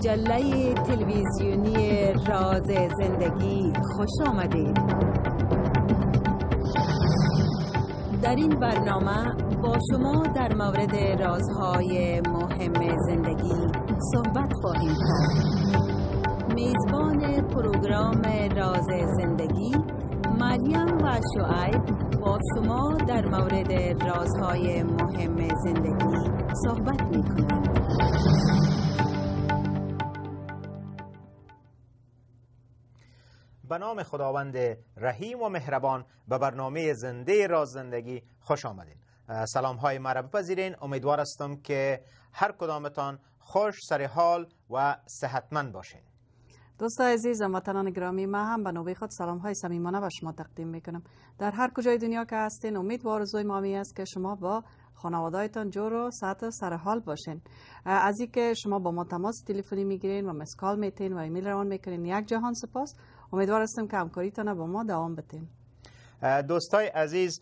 مجله تلویزیونی راز زندگی خوش آمدید در این برنامه با شما در مورد رازهای مهم زندگی صحبت خواهیم کرد میزبان پروگرام راز زندگی مریم و شعیب با شما در مورد رازهای مهم زندگی صحبت می کنند. نام خداوند رحیم و مهربان به برنامه زنده راز زندگی خوش آمدین. سلام های مرا بپذیرین امیدوار هستم که هر کدامتان خوش سر حال و صحتمند باشین. دوستای عزیز وطنان گرامی ما هم به نوبه خود سلام های صمیمانه به شما تقدیم می‌کنم. در هر کجای دنیا که هستین امید و آرزوی ما است که شما با خانوادهتان جور و ساعت و سر حال باشین. از اینکه شما با ما تماس تلفنی می‌گیرین و مسکال میتین و ایمیل روان می‌کنین یک جهان سپاس. امیدوار هستم که همکاریتان با ما دوام بتین دوستای عزیز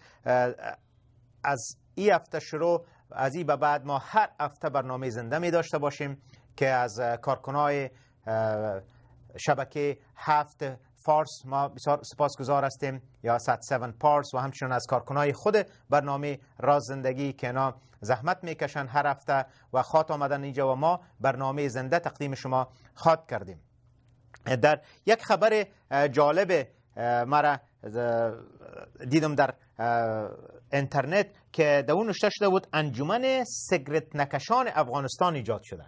از این هفته شروع از این به بعد ما هر هفته برنامه زنده می داشته باشیم که از کارکنای شبکه هفت فارس ما بسیار سپاسگزار هستیم یا 107 پارس و همچنین از کارکنای خود برنامه راز زندگی که اینا زحمت می‌کشن هر هفته و خاط آمدن اینجا و ما برنامه زنده تقدیم شما خواد کردیم. در یک خبر جالب مرا دیدم در اینترنت که در اون شده بود انجمن سگرت نکشان افغانستان ایجاد شده.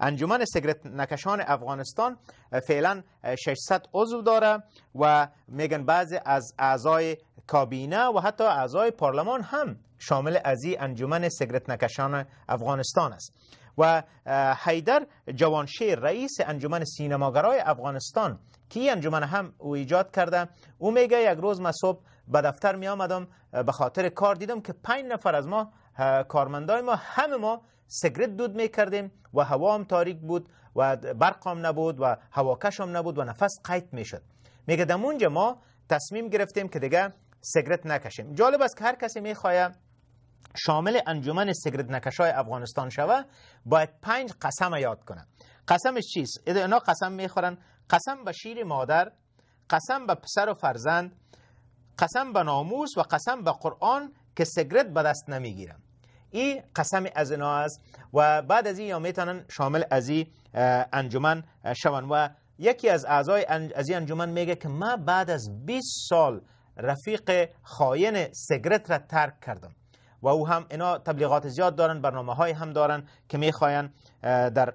انجمن سگرت نکشان افغانستان فعلا 600 عضو داره و میگن بعضی از اعضای کابینه و حتی اعضای پارلمان هم شامل از این انجمن سگرت نکشان افغانستان است. و حیدر جوانشیر رئیس انجمن سینماگرای افغانستان که این انجمن هم او ایجاد کرده. او میگه یک روز من صبح به دفتر می آمدم به خاطر کار دیدم که پنج نفر از ما کارمندای ما همه ما سگرت دود می کردیم و هوا هم تاریک بود و برق هم نبود و هواکش هم نبود و نفس قیط می شد. میگه دمونجا ما تصمیم گرفتیم که دیگه سگرت نکشیم. جالب است که هر کسی می‌خواه شامل انجمن سگرت نکشای افغانستان شوه باید پنج قسم یاد کنه قسمش چیست؟ اینا قسم می‌خورن. قسم به شیر مادر قسم به پسر و فرزند قسم به ناموس و قسم به قرآن که سگرت به دست نمی‌گیرم این قسم از اینا است و بعد از این یا می‌تونن شامل از این انجمن شون. و یکی از اعضای از این انجمن میگه که ما بعد از 20 سال رفیق خاین سگرت را ترک کردم. و او هم اینا تبلیغات زیاد دارن برنامه های هم دارن که می‌خواین در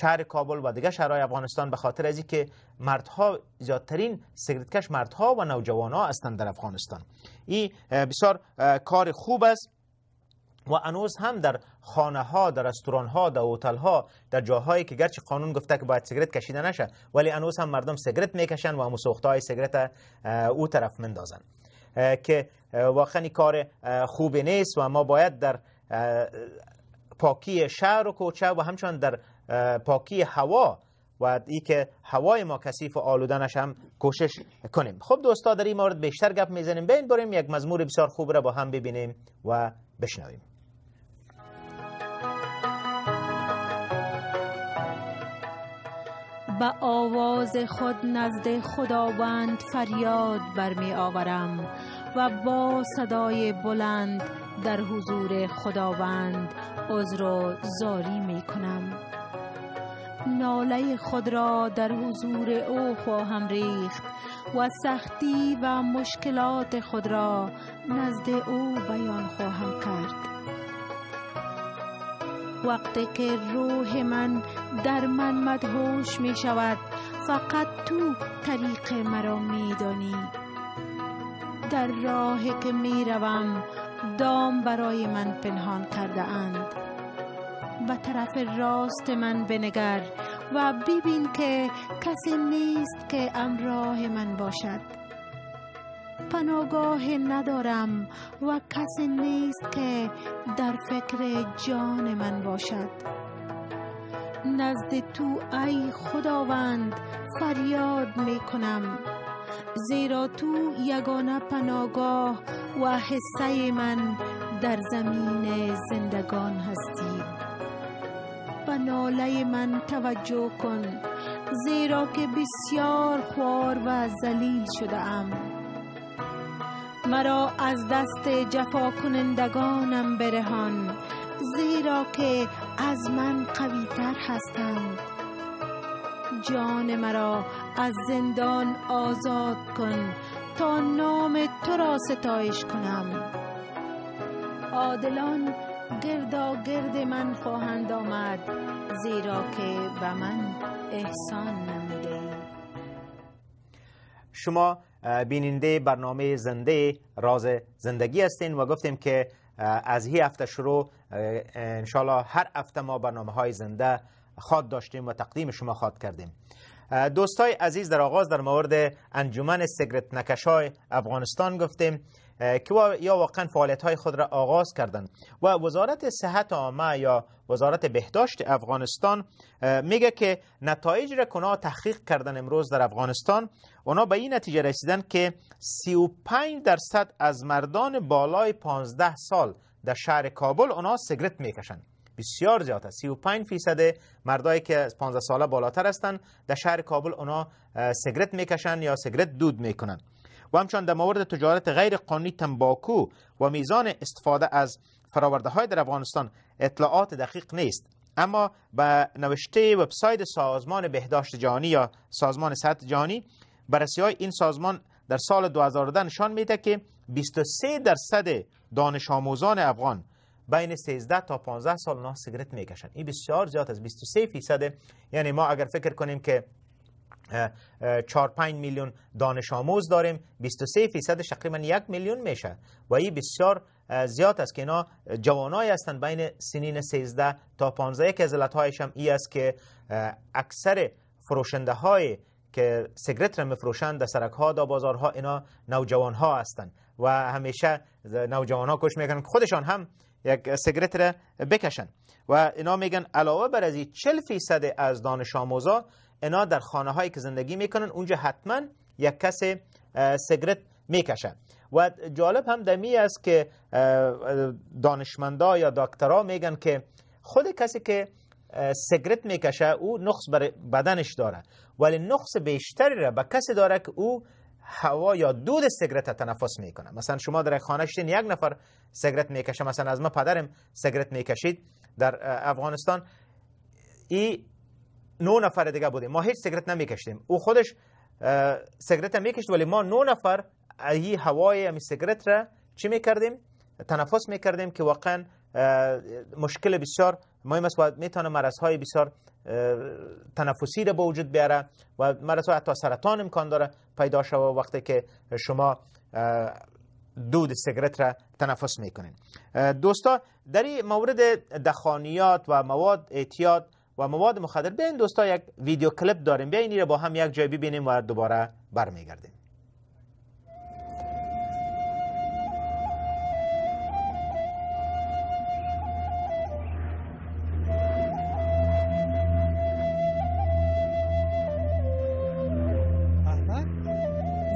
شهر کابل و دیگه شهرهای افغانستان به خاطر از که مردها زیادترین سگرتکش مردها و نوجوانها هستند در افغانستان. این بسیار کار خوب است و انوز هم در خانه ها در رستوران ها در هتل ها در جاهایی که گرچه قانون گفته که باید سیگرت کشیده نشه ولی انوز هم مردم سیگرت می‌کشن و مسوخته های سیگرت او طرف مندازن که واقعا کار خوبی نیست و ما باید در پاکی شهر و کوچه و همچنان در پاکی هوا و ای که هوای ما کثیف و آلودنش هم کوشش کنیم. خب دوستا در این مورد بیشتر گپ می‌زنیم. بین بریم یک مزمور بسیار خوب را با هم ببینیم و بشنویم. به آواز خود نزد خداوند فریاد برمی آورم و با صدای بلند در حضور خداوند عذر و زاری می کنم ناله خود را در حضور او خواهم ریخت و سختی و مشکلات خود را نزد او بیان خواهم کرد. وقتی که روح من در من مدهوش می شود فقط تو طریق مرا می دانی در راهی که می روم دام برای من پنهان کرده اند به طرف راست من بنگر و ببین که کسی نیست که امراه من باشد. پناگاه ندارم و کسی نیست که در فکر جان من باشد. نزد تو ای خداوند فریاد می کنم زیرا تو یگانه پناگاه و حصه من در زمین زندگان هستی. به ناله من توجه کن زیرا که بسیار خوار و ذلیل شده ام مرا از دست جفا کنندگانم برهان زیرا که از من قویتر هستند. جان مرا از زندان آزاد کن تا نام تو را ستایش کنم. عادلان گردا گرد من خواهند آمد زیرا که به من احسان نموده. شما بیننده برنامه زنده راز زندگی هستین و گفتیم که از هی هفته شروع انشالله هر هفته ما برنامه های زنده خواد داشتیم و تقدیم شما خواد کردیم. دوستای عزیز در آغاز در مورد انجمن سیگرت نکشای افغانستان گفتیم که یا واقعا فعالیت های خود را آغاز کردند و وزارت صحت عامه یا وزارت بهداشت افغانستان میگه که نتایج را کنا تحقیق کردن امروز در افغانستان اونا به این نتیجه رسیدن که 35 درصد از مردان بالای 15 سال در شهر کابل اونا سیگرت می‌کشند بسیار زیاد است. 35 فیصد مردایی که از 15 ساله بالاتر هستند در شهر کابل اونا سیگرت می‌کشند یا سیگرت دود می‌کنند و همچنان در مورد تجارت غیر قانونی تنباکو و میزان استفاده از فراورده های در افغانستان اطلاعات دقیق نیست. اما به نوشته وبسایت سازمان بهداشت جهانی یا سازمان صحت جهانی بررسی های این سازمان در سال 2010 نشان میده که 23 درصد دانش آموزان افغان بین 13 تا 15 سال نه سیگرت می‌کشند این بسیار زیاد است. 23 فیصد. یعنی ما اگر فکر کنیم که 4 5 میلیون دانش آموز داریم 23 فیصد تقریبا یک میلیون میشه. و این بسیار زیاد است که اینا جوانایی هستند بین سنین 13 تا 15 یک از علتهایش هم ای است که اکثر فروشنده های که سیگرت را میفروشند در سرک ها بازارها اینا نوجوان ها هستند. و همیشه نوجوان ها کش می‌کنن خودشان هم یک سیگرت را بکشن. و اینا میگن علاوه بر از 40 فیصد از دانش آموزا اینا در خانه هایی که زندگی می‌کنن اونجا حتما یک کس سیگرت می‌کشه. و جالب هم دمی است که دانشمندا یا دکترها میگن که خود کسی که سیگرت می‌کشه او نقص بر بدنش داره. ولی نقص بیشتری را به کسی داره که او هوا یا دود سیگرت تنفس می‌کنه. مثلا شما در خانه شدین یک نفر سیگرت می‌کشه. مثلا از ما پدرم سیگرت می‌کشید در افغانستان. ای نو نفر دیگه بودیم. ما هیچ سیگرت نمیکشیدیم او خودش سیگرت می‌کشید ولی ما نو نفر ای هوای امی سیگرت را چی می‌کردیم؟ تنفس می‌کردیم که واقعا مشکل بسیار مهم است و می‌تونه مرض های بسیار تنفسی را به وجود بیاره و مرض حتی سرطان امکان داره. پیدا شوه وقتی که شما دود سیگرت را تنفس می‌کنین. دوستا در این مورد دخانیات و مواد اعتیاد و مواد مخدر بیاین دوستا یک ویدیو کلیپ داریم. بیاین این با هم یک جای ببینیم و دوباره برمیگردیم.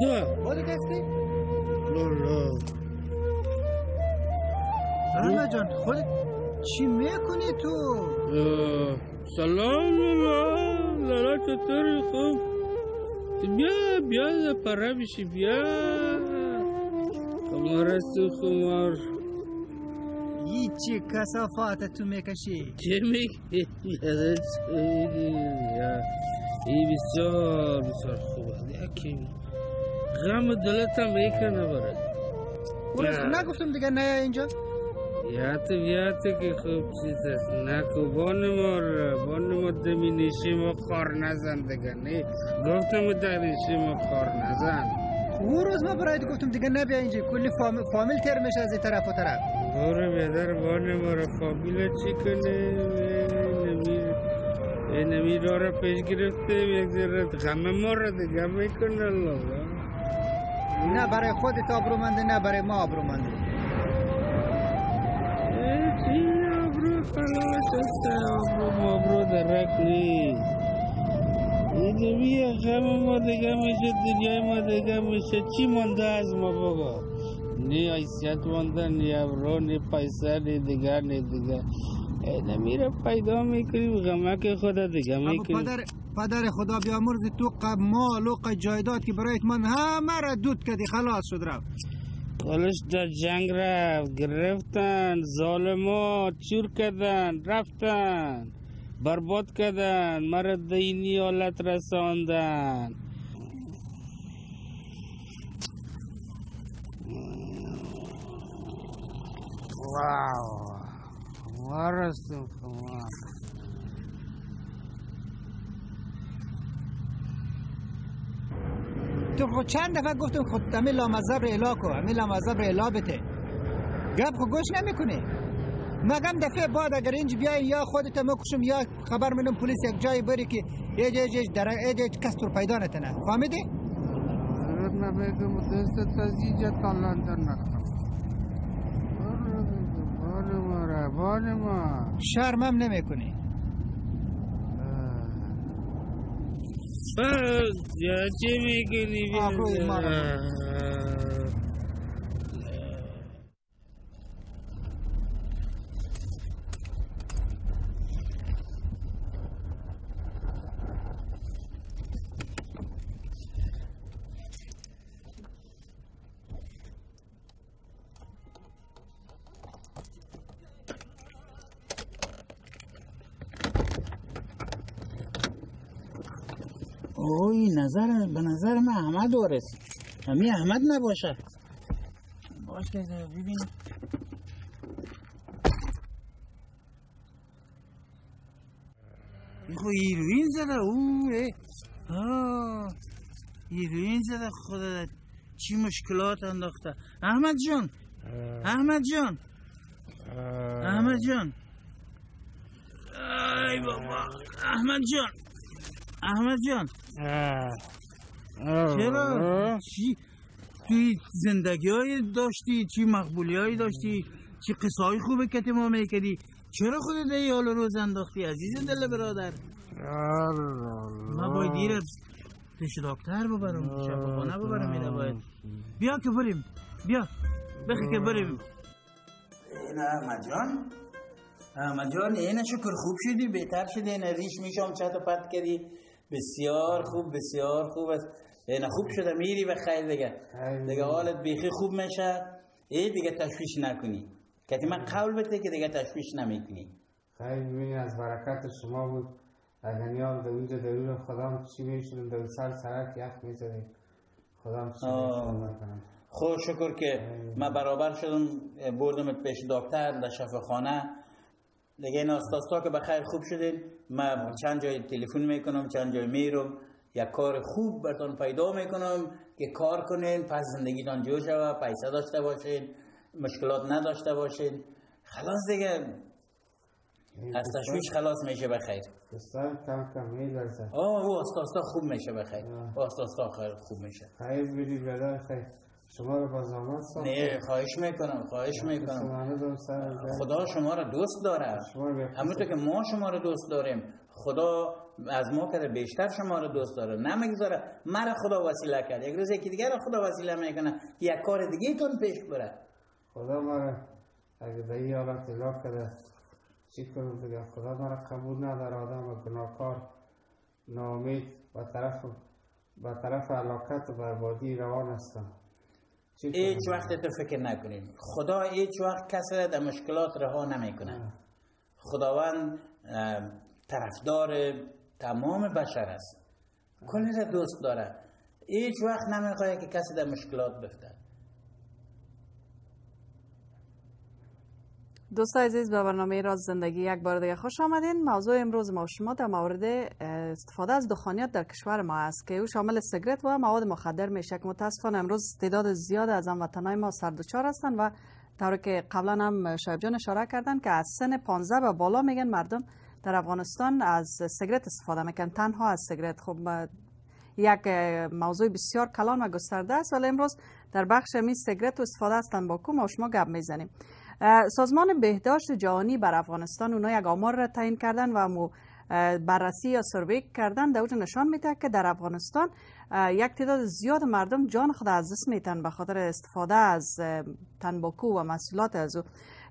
نه خودت هستی؟ لالا. احمد جان خودت چی می‌کنی تو؟ سلام لالا لالا چطوری؟ خوب. بیا بیا پره بشی بیا. خمار است خمار. یی چی کسافات تو می‌کشی؟ چه میگی؟ یادت این بسیار بسیار خوبه یکی. غم دلتم می‌کنه بره اون نگفتم دیگه نه اینجا؟ یات یات که خوب چیز است. نکو بان مار بان ما دمی نیشی ما کار نزن دیگه. نه. گفتم در نیشی ما کار نزن. اون روز ما برایت گفتم دیگه نبیا اینجا. کلی فامیل, فامیل تر میشه از این طرف و طرف. برو بیدر بان ما را. فامیل چی کنه؟ نمی نمی را را پیش گرفته. یک ذره غم ما را دیگه می‌کنه. الله. نه برای خودت آبرومنده نه برای ما آبرومنده. چی آبرو خلاص است آبرو مابرو درک نیست. اینمی غم ما دیگه میشه دنیای ما دیگه میشه. چی مانده از ما بابا؟ نی حیثیت مانده نی ابرو نی پیسه نی دیگه نی دیگه نمیره پیدا می‌کنیم غمک خدا دیگه می‌کنیم. پدر خدا بیامرز تو قب مال و جایداد که برایت من همه را دود کردی خلاص شد رفت. کالش در جنگ رفت گرفتن ظالما چور کردن رفتن برباد کردن مرا دینی حالت رساندن. واو ورستم خما تو خود چند دفعه گفتم خود امی لامذب را الا کو امی لامذب را الا بته گپ خود گوش نمی‌کنی مگم دفعه بعد اگر اینج بیای یا خودت مکشم یا خبر منم پلیس یک جایی بری که ایج ایج ایج در ایج کس تو پیدا نتنه فهمیدی؟ نبگم دست تزیجت ما را بان ما شرمم نمی‌کنی. یا چی می‌کنی آبروی ما را اوی نظر من احمد وارث همی احمد نباشه. باش که ببین این خو هیروین زده او اه. آه. هیروین زده خدا چی مشکلات انداخته. احمد جان. احمد جان. احمد جان. ای بابا. احمد جان. احمد جان. چرا؟ چی؟ توی زندگی های داشتی؟ چی مقبولی هایی داشتی؟ چی قصه های خوبه که ما می‌کردی؟ چرا خودت ای حال روز انداختی عزیز دل برادر؟ ما باید دیر پیش دکتر ببرم شفاخانه ببرم اینه باید. بیا که بریم. بیا. بخی که بریم. این احمد جان. احمد جان این شکر خوب شدی بهتر شدی این ریش میشم چت و پت کردی. بسیار خوب بسیار خوب است. این خوب شده میری و خیر دیگه. دیگه حالت بیخی خوب میشه. ای دیگه تشویش نکنی. که من قول بده که دیگه تشویش نمی‌کنی. خیلی ببینی از برکت شما بود. اگنیال در اونجا درون خدام. چی میشونم در سر سرک یخ می‌زدیم خدام چی خود شکر که من برابر شدم. بردم پیش دکتر در شفاخانه. دیگه این استاستا که بخیر خوب شدین. من چند جای تلفن می‌کنم چند جای میرم. یک کار خوب براتون پیدا می‌کنم که کار کنین پس زندگیتان جو شوه پیسه داشته باشین مشکلات نداشته باشین. خلاص دیگه. از تشویش خلاص میشه بخیر دستان کم کم میلرزه آه او استاستا خوب میشه بخیر او استاستا خیر خوب میشه. خیلی بیدی بدن خیلی شما رو با زمان نه خواهش می‌کنم خواهش می‌کنم. خدا شما را دوست داره. همونطور که ما شما را دوست داریم خدا از ما کرده بیشتر شما را دوست داره نمی‌گذاره. مرا خدا وسیله کرد. یک روز یکی دیگر را خدا وسیله می‌کنه یک کار دیگه تون پیش بره خدا مرا اگه به این حالت کرده چی کنم دیگه خدا مرا قبول نداره آدم و گناهکار ناامید و طرف و طرف علاقت و بربادی روان هستم؟ هیچ وقت تو فکر نکنید خدا هیچ وقت کسی را در مشکلات رها نمی‌کنه خداوند طرفدار تمام بشر است. کلی را دوست داره هیچ وقت نمی‌خواد که کسی در مشکلات بفته؟ دوستان عزیز به برنامه راز زندگی یک بار دیگه خوش آمدین. موضوع امروز ما شما در مورد استفاده از دخانیات در کشور ما است که او شامل سیگرت و مواد مخدر میشه. که متاسفانه امروز تعداد زیاد از هموطنهای ما سردوچار هستند و طوری که قبلا هم شایب جان اشاره کردن که از سن 15 به بالا میگن مردم در افغانستان از سیگرت استفاده می‌کنن. تنها از سیگرت خب یک موضوع بسیار کلان و گسترده است. ولی امروز در بخش می سیگرت و استفاده از تنباکو ما شما گپ می‌زنیم. سازمان بهداشت جهانی بر افغانستان اونا یک آمار را تعیین کردن و مو بررسی یا سروی کردن در نشان میده که در افغانستان یک تعداد زیاد مردم جان خود از دست میتن به خاطر استفاده از تنباکو و محصولات از او.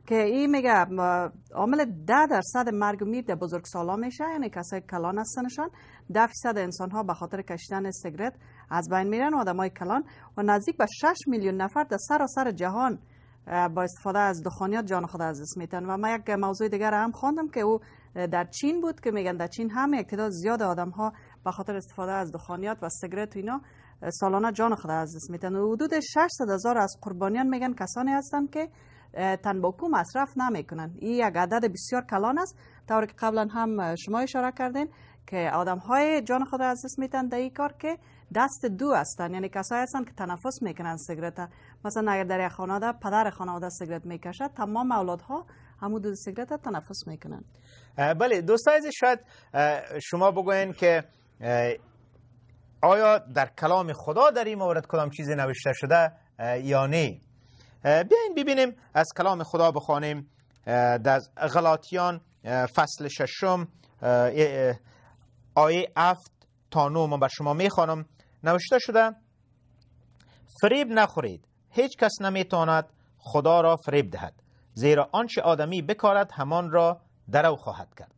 که این میگه عامل ده درصد مرگ و در بزرگ سالا میشه یعنی کسای کلان هستنشان ده فیصد انسان ها به خاطر کشیدن سیگرت از بین میرن و آدم های کلان و نزدیک به 6 میلیون نفر در سراسر جهان با استفاده از دخانیات جان خود از دست میتن و ما یک موضوع دیگر هم خواندم که او در چین بود که میگن در چین هم یک تعداد زیاد آدم ها به خاطر استفاده از دخانیات و سیگرت و اینا سالانه جان خود از دست میتن و حدود 600 هزار از قربانیان میگن کسانی هستند که تنباکو مصرف نمی‌کنن. این یک عدد بسیار کلان است. طوری که قبلا هم شما اشاره کردین که آدم های جان خود از دست میتن در این کار که دست دو هستن. یعنی کسایی هستن که تنفس می‌کنن سیگرت مثلا اگر در یک خانواده پدر خانواده سیگرت می‌کشد تمام اولادها همون دو سیگرت تنفس می‌کنن. بله دوستای عزیز شاید شما بگوین که آیا در کلام خدا در این مورد کدام چیزی نوشته شده یا نه؟ بیاین ببینیم از کلام خدا بخوانیم. در غلاطیان فصل ششم آیه هفت تا نو من بر شما می‌خوانم. نوشته شده فریب نخورید. هیچ کس نمی‌تواند خدا را فریب دهد زیرا آنچه آدمی بکارد همان را درو خواهد کرد.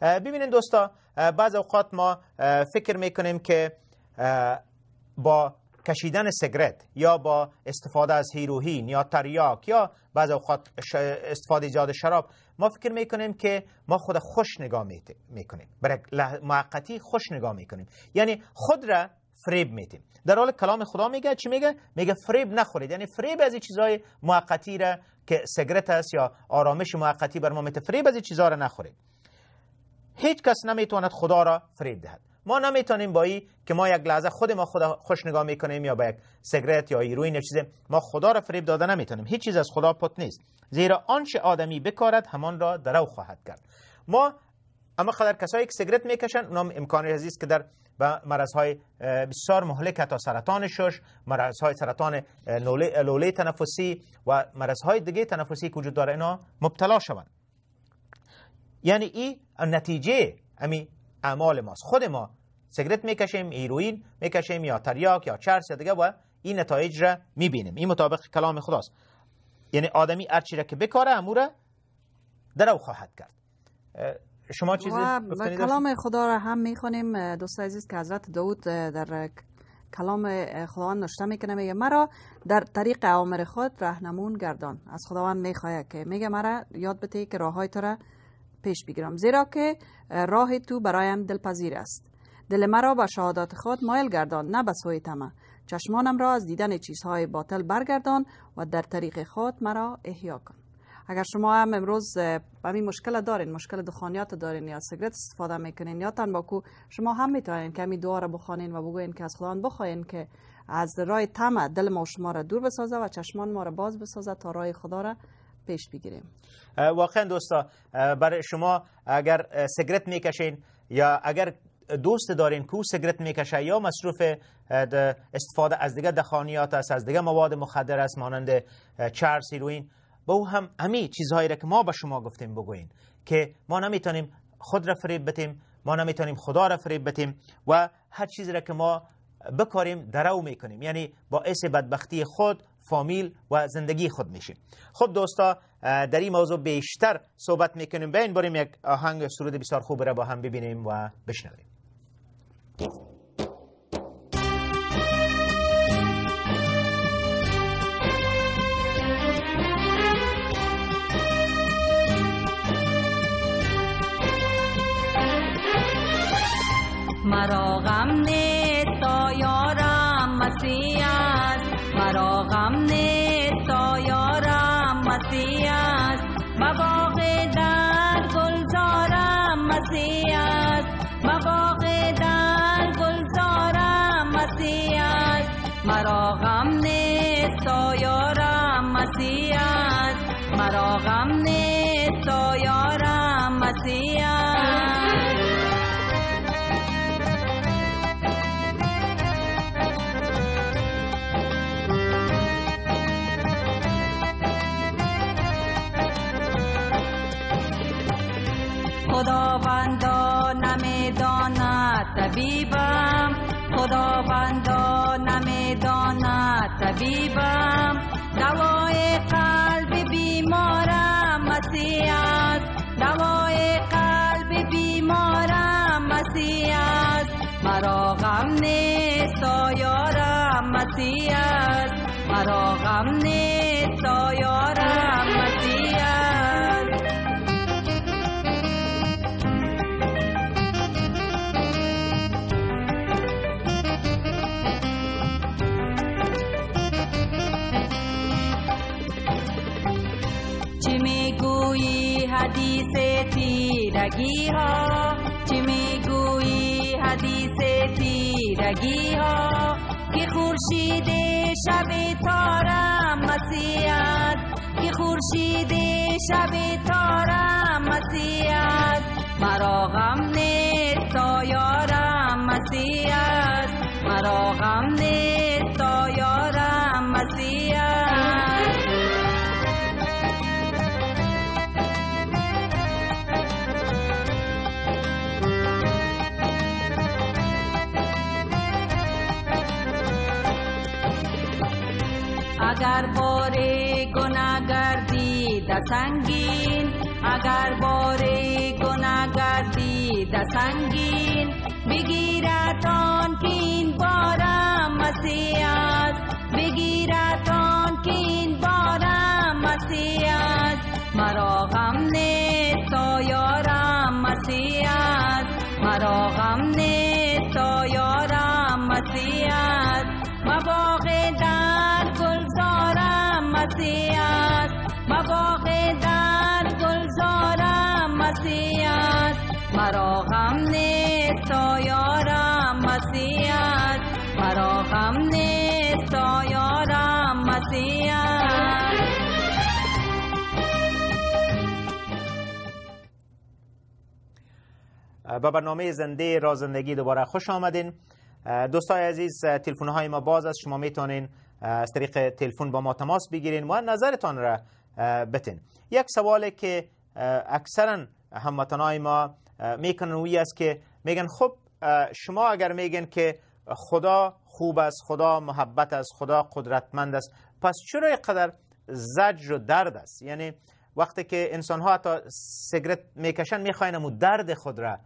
ببینید دوستا بعض اوقات ما فکر می‌کنیم که با کشیدن سیگرت یا با استفاده از هیروئین یا تریاک یا بعض اوقات استفاده زیاد شراب ما فکر می‌کنیم که ما خود خوش نگاه می‌کنیم. برای موقتی خوش نگاه می‌کنیم. یعنی خود را فریب میتیم در حال کلام خدا میگه چی میگه؟ میگه فریب نخورید. یعنی فریب از این چیزهای موقتی را که سیگرت است یا آرامش موقتی بر ما میته فریب از این چیزها را نخورید. هیچ کس نمی‌تواند خدا را فریب دهد. ما نمی‌تونیم با این که ما یک لحظه خود ما خدا خوش نگاه می‌کنیم یا با یک سیگرت یا هیروئین یا ما خدا را فریب داده نمی‌تونیم. هیچ چیز از خدا پت نیست. زیرا آنچه آدمی بکارد همان را درو خواهد کرد. ما اما خدر کسایی که سیگرت می‌کشن اونام امکان عزیز که در به مرضهای اه، بسیار مهلک تا سرطان شش مرضهای سرطان اه، لوله تنفسی و مرضهای دیگه تنفسی که وجود داره اینا مبتلا شوند. یعنی این نتیجه امی اعمال ماست. خود ما سیگرت می‌کشیم هیروئین می‌کشیم یا تریاک یا چرس یا دیگه و این نتایج را می‌بینیم. این مطابق کلام خداست. یعنی آدمی هر چی را که بکاره امو را درو خواهد کرد. شما چیزی و؟ کلام خدا را هم می‌خوانیم دوست عزیز که حضرت داود در کلام خداوند نشته می‌کنه میگه مرا در طریق اوامر خود رهنمون گردان. از خداوند می‌خواهد که میگه مرا یاد بده که راه های تو را پیش بگیرم. زیرا که اه، راه تو برایم دلپذیر است. دل مرا به شهادات خود مایل گردان نه به سوی طمع. چشمانم را از دیدن چیزهای باطل برگردان و در طریق خود مرا احیا کن. اگر شما هم امروز همین مشکل دارین مشکل دخانیات دارین یا سیگرت استفاده می‌کنین یا تنباکو شما هم می‌تونین که همین دعا را بخوانین و بگوین که از خداوند بخواین که از راه طمع دل ما شما را دور بسازه و چشمان ما را باز بسازه تا راه خدا را پیش بگیریم. واقعا دوستا برای شما اگر اه، سیگرت می‌کشین یا اگر دوست دارین که او سیگرت می‌کشه یا مصروف استفاده از دیگه دخانیات است از دیگه مواد مخدر است مانند چرس هیروئین به او هم امی چیزهایی را که ما به شما گفتیم بگوین که ما نمی‌تونیم خود را فریب بتیم ما نمی‌تونیم خدا را فریب بتیم و هر چیزی را که ما بکاریم درو می‌کنیم. یعنی باعث بدبختی خود فامیل و زندگی خود میشیم. خب دوستا در این موضوع بیشتر صحبت می‌کنیم. بین بریم یک آهنگ سرود بسیار خوب را با هم ببینیم و بشنویم. مرا خداوندا نمی‌داند طبیبم. دوای قلب بیمارم مسیح است دوای قلب بیمارم مسیح است مرا غم نیست یارم مسیح است مرا غم نیست یارم مسیح تیرگی ها چی می‌گویی؟ حدیث تیرگی ها که خورشید شب تارم مسیح است که خورشید شب تارم مسیح است مرا غم نیست تا یارم مسیح است مرا غم نیست تا سنگین. اگر بار گناه گردید سنگین. بگیرتان که این بارم مسیح است بگیرتان که این بارم مسیح است مرا غم نیست تا یارم مسیح است مرا غم نیست یارم مسیح است مباغ در گلزارم مسیح است مباغ در گلزارم مسیح است مرا غم نیست تا یارم مسیح است مرا غم نیست تا یارم مسیح است به برنامه زنده را زندگی دوباره خوش آمدین. دوستای عزیز تلفن های ما باز است. شما می‌تونین از طریق تلفن با ما تماس بگیرین. و نظرتان را بتین یک سوالی که اکثرا هموطنهای ما می‌کنن وی است که میگن خب شما اگر میگن که خدا خوب است خدا محبت است خدا قدرتمند است پس چرا اینقدر زجر و درد است؟ یعنی وقتی که انسان ها حتی سیگرت می‌کشن می‌خواین امو درد خود را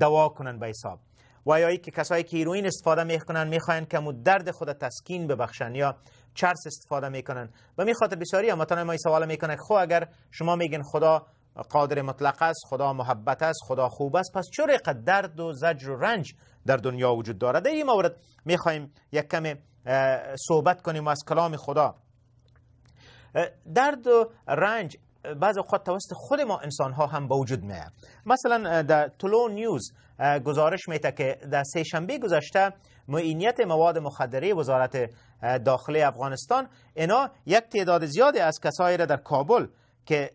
دوا کنن به حساب. و یا که کسایی که هیروین استفاده می‌کنن می‌خواین که امو درد خود تسکین ببخشن یا چرس استفاده می‌کنن. و امی خاطر بسیاری هموطنان ما سوال می‌کنه خب اگر شما میگن خدا قادر مطلق است خدا محبت است خدا خوب است پس چرا اینقدر درد و زجر و رنج در دنیا وجود دارد؟ در این مورد می‌خوایم یک کم صحبت کنیم از کلام خدا. درد و رنج بعض اوقات توسط خود ما انسان ها هم به وجود میاد مثلا در تولو نیوز گزارش میده که در سه شنبه گذشته معینیت مواد مخدره وزارت داخلی افغانستان. اینا یک تعداد زیادی از کسایی را در کابل که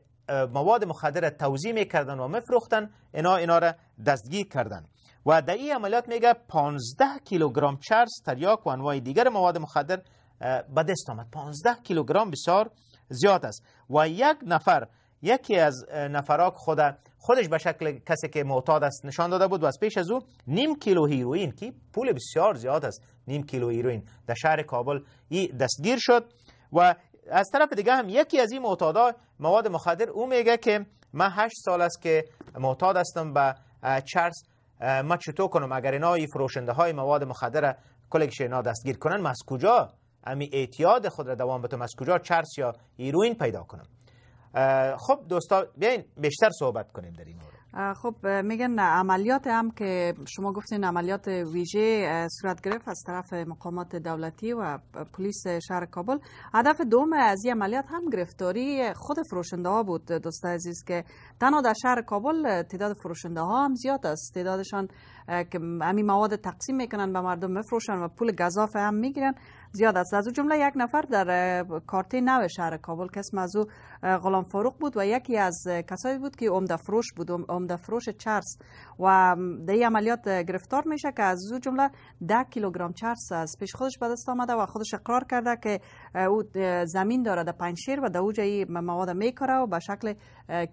مواد مخدر توزیع می‌کردن و میفروختن اینا اینا را دستگیر کردن. و در این عملیات میگه 15 کیلوگرم چرس تریاک و انواع دیگر مواد مخدر به دست آمد. 15 کیلوگرم بسیار زیاد است. و یک نفر یکی از نفراک خود خودش به شکل کسی که معتاد است نشان داده بود و از پیش از او نیم کیلو هیروین که پول بسیار زیاد است نیم کیلو هیروین در شهر کابل ای دستگیر شد و از طرف دیگه هم یکی از این معتادا مواد مخدر او میگه که من هشت سال است که معتاد هستم به چرس ما چطور کنم؟ اگر اینا فروشنده های مواد مخدر کلگش اینا دستگیر کنن من از کجا امی اعتیاد خود را دوام بتم از کجا چرس یا هیروین پیدا کنم؟ خب دوستا بیاین بیشتر صحبت کنیم در این مورد. خب میگن عملیات هم که شما گفتین عملیات ویژه صورت گرفت از طرف مقامات دولتی و پلیس شهر کابل. هدف دوم از این عملیات هم گرفتاری خود فروشنده ها بود دوست عزیز که تنها در شهر کابل تعداد فروشنده ها هم زیاد است. تعدادشان که همین مواد تقسیم می‌کنن به مردم مفروشن و پول گذاف هم می‌گیرن. زیاد است. از جمله یک نفر در کارتی نو شهر کابل که از او غلام فاروق بود و یکی از کسایی بود که عمده فروش بود. عمده فروش چرس. و در این عملیات گرفتار میشه که از او جمله ده کیلوگرم چرس از پیش خودش به دست آمده و خودش اقرار کرده که او زمین داره در پنجشیر و در اوجا مواد میکاره و به شکل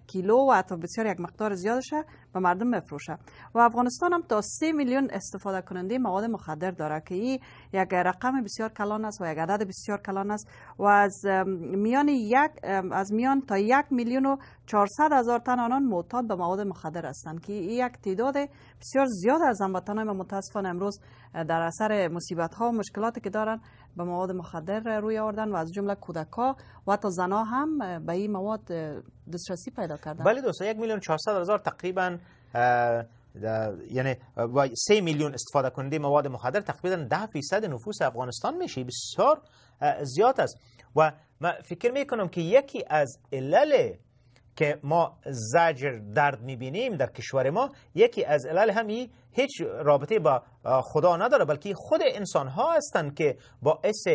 کیلو و حتی بسیار یک مقدار زیادشه به مردم میفروشه و افغانستان هم تا سه میلیون استفاده کننده مواد مخدر داره که این یک رقم بسیار کلان است و یک عدد بسیار کلان است و از میان یک از میان تا یک میلیون و 400 هزار تن آنان معتاد به مواد مخدر هستند که این یک تعداد بسیار زیاد از هموطنان ما متاسفانه امروز در اثر مصیبت ها و مشکلاتی که دارن به مواد مخدر روی آوردن و از جمله کودکا و حتی زنا هم به این مواد دسترسی پیدا کردن. بله دوستا یک میلیون 400 هزار تقریبا یعنی و سه میلیون استفاده کننده مواد مخدر تقریبا ده فیصد نفوس افغانستان میشه. بسیار زیاد است. و من فکر می‌کنم که یکی از علل که ما زجر درد می‌بینیم در کشور ما یکی از علل همی هیچ رابطه با خدا نداره بلکه خود انسان ها هستند که باعث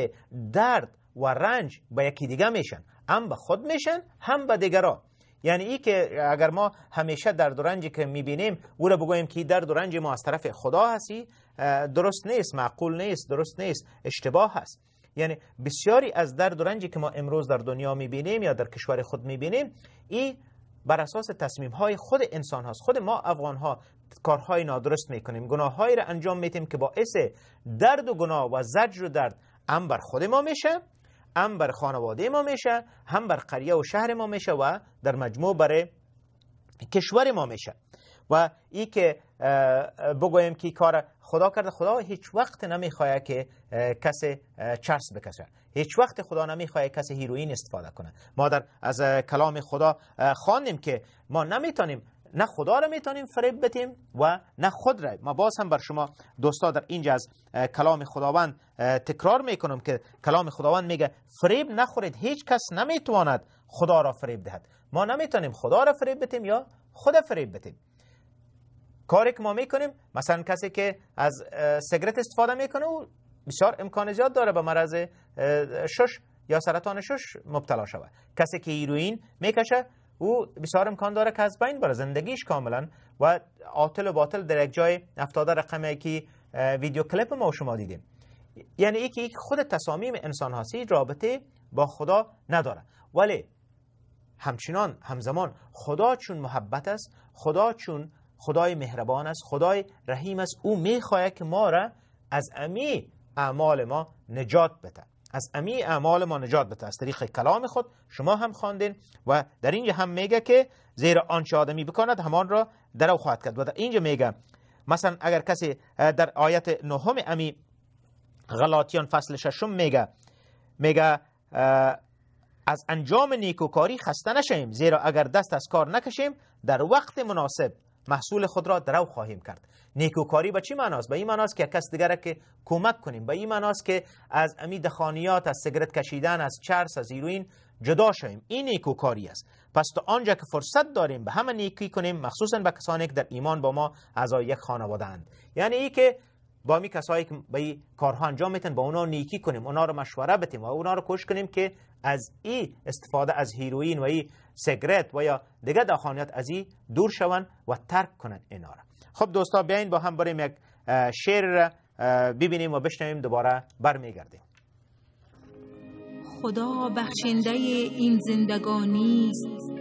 درد و رنج به یکی دیگه میشن. هم به خود میشن هم به دیگران یعنی ای که اگر ما همیشه درد و رنجی که می‌بینیم او را بگوییم که درد و رنج ما از طرف خدا هستی درست نیست معقول نیست درست نیست اشتباه هست. یعنی بسیاری از درد و رنجی که ما امروز در دنیا می‌بینیم یا در کشور خود می‌بینیم این بر اساس تصمیم های خود انسان هاست. خود ما افغان ها کارهای نادرست می‌کنیم. گناه هایی را انجام میتیم که باعث درد و گناه و زجر و درد هم بر خود ما میشه هم بر خانواده ما میشه هم بر قریه و شهر ما میشه و در مجموع برای کشور ما میشه. و ای که بگویم که کار خدا کرده. خدا هیچ وقت نمی‌خواه که کسی چرس بکشه. هیچ وقت خدا نمی‌خواه کسی هیروئین استفاده کنه. ما در از کلام خدا خواندیم که ما نمی‌تونیم نه خدا را می‌تونیم فریب بدیم و نه خود را. ما باز هم بر شما دوستا در اینجا از کلام خداوند تکرار می‌کنم که کلام خداوند میگه فریب نخورید. هیچ کس نمی‌تواند خدا را فریب دهد. ما نمی‌تونیم خدا را فریب بدیم یا خود فریب بدیم. کاری که ما می‌کنیم. مثلا کسی که از اه، سیگرت استفاده می‌کنه او بسیار امکان زیاد داره به مرض شش یا سرطان شش مبتلا شود. کسی که هیروئین می‌کشه او بسیار امکان داره که از بین بره زندگیش کاملا. و عاطل و باطل در یک جای افتاده رقمی که ویدیو کلیپ ما و شما دیدیم. یعنی ای که خود تصامیم انسان هستی رابطه با خدا نداره. ولی همچنان همزمان خدا چون محبت است خدا چون خدای مهربان است خدای رحیم است. او می‌خواهد که ما را از امی اعمال ما نجات بده. از امی اعمال ما نجات بده. از طریق کلام خود شما هم خواندین و در اینجا هم میگه که زیرا آنچه آدمی بکند همان را در او خواهد کرد. و در اینجا میگه مثلا اگر کسی در آیت نهم امی غلاطیان فصل ششم میگه میگه از انجام نیکوکاری خسته نشیم زیرا اگر دست از کار نکشیم در وقت مناسب محصول خود را درو خواهیم کرد. نیکوکاری به چی معناست؟ به این معناست که کس دیگر که کمک کنیم. به این معناست که از امی دخانیات از سیگرت کشیدن از چرس از هیروئین جدا شویم. این نیکوکاری است. پس تا آنجا که فرصت داریم به همه نیکی کنیم مخصوصا به کسانی که در ایمان با ما اعضای یک خانواده اند. یعنی ای که با می کسایی که به کارها انجام میدن با اونا نیکی کنیم اونا رو مشوره بدیم و اونا رو کوشش کنیم که از این استفاده از هیروئین و این سیگرت و یا دیگه دخانیات از این دور شون و ترک کنن اینا را خب دوستا بیاین با هم بریم یک شعر را ببینیم و بشنویم دوباره برمیگردیم. خدا بخشنده این زندگانی است.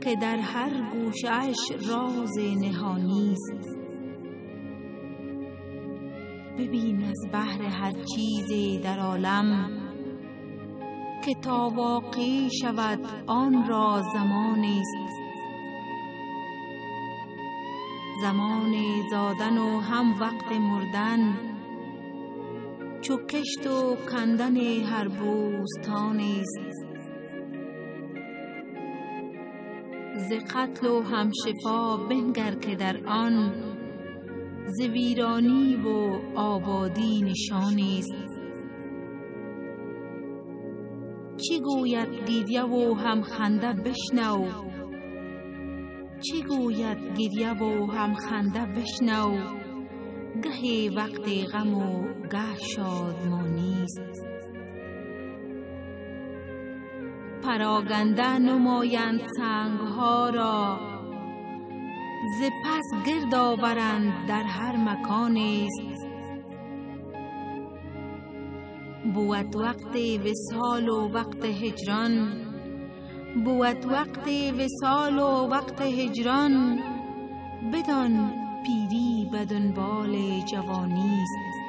که در هر گوشش راز نهانی است. ببین از بحر هر چیزی در عالم که تا واقع شود آن را زمانی است. زمان زادن و هم وقت مردن چو کشت و کندن هر بوستان است. ز قتل و هم شفا بنگر که در آن ز ویرانی و آبادی نشانی است. چی گوید گریه و هم خنده بشنو؟ چی گوید گریه و هم خنده بشنو؟ گهی وقت غم و گه شادمانی است. پراگنده نمایند سنگ ها را. ز پس گرد آورند در هر مکان است. بود وقت وصال و وقت هجران بود وقت وصال و وقت هجران بدان پیری به دنبال جوانی است.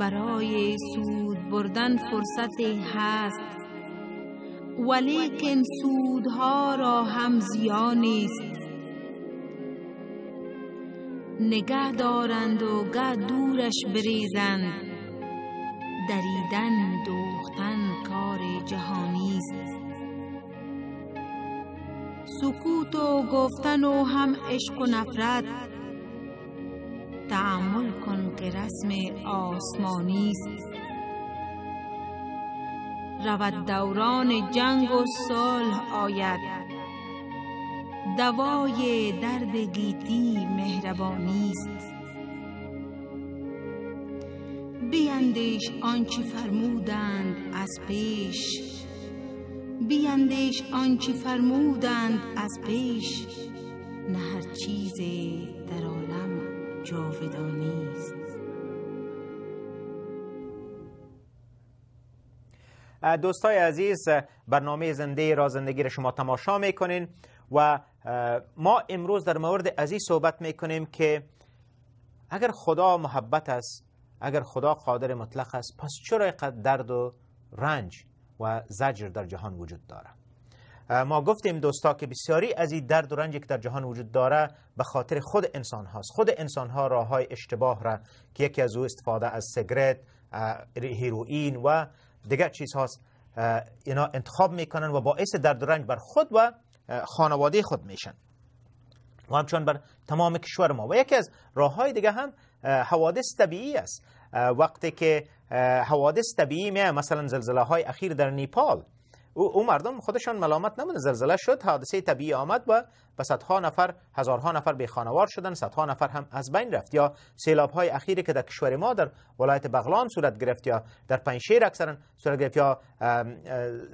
برای سود بردن فرصت هست ولیکن سودها را هم زیان است نگه دارند و گه دورش بریزند. دریدن دوختن کار جهانی است. سکوت و گفتن و هم عشق و نفرت. تعمل کن که رسم آسمانی است. رود دوران جنگ و صلح آید. دوای درد گیتی مهربانی است. بیندیش آنچه فرمودند از پیش. بیندیش آنچه فرمودند از پیش. نه هر چیز در عالم جاودانی است. دوستای عزیز برنامه زنده را زندگی را شما تماشا می‌کنین و ما امروز در مورد عزیز صحبت می‌کنیم که اگر خدا محبت است اگر خدا قادر مطلق است پس چرا اینقدر درد و رنج و زجر در جهان وجود داره؟ ما گفتیم دوستا که بسیاری از این درد و رنجی که در جهان وجود داره به خاطر خود انسان هاست. خود انسان ها راه های اشتباه را که یکی از او استفاده از سگرت هیروئین و دیگر چیز هاست اینا انتخاب می‌کنن و باعث درد و رنج بر خود و خانواده خود میشن. و همچون بر تمام کشور ما. و یکی از راه های دیگه هم حوادث طبیعی است. وقتی که حوادث طبیعی می مثلا زلزله های اخیر در نیپال. او مردم خودشان ملامت نمونه زلزله شد حادثه طبیعی آمد و به صدها نفر هزارها نفر به خانوار شدن صدها نفر هم از بین رفت. یا سیلاب های اخیری که در کشور ما در ولایت بغلان صورت گرفت یا در پنشیر اکثرا صورت گرفت یا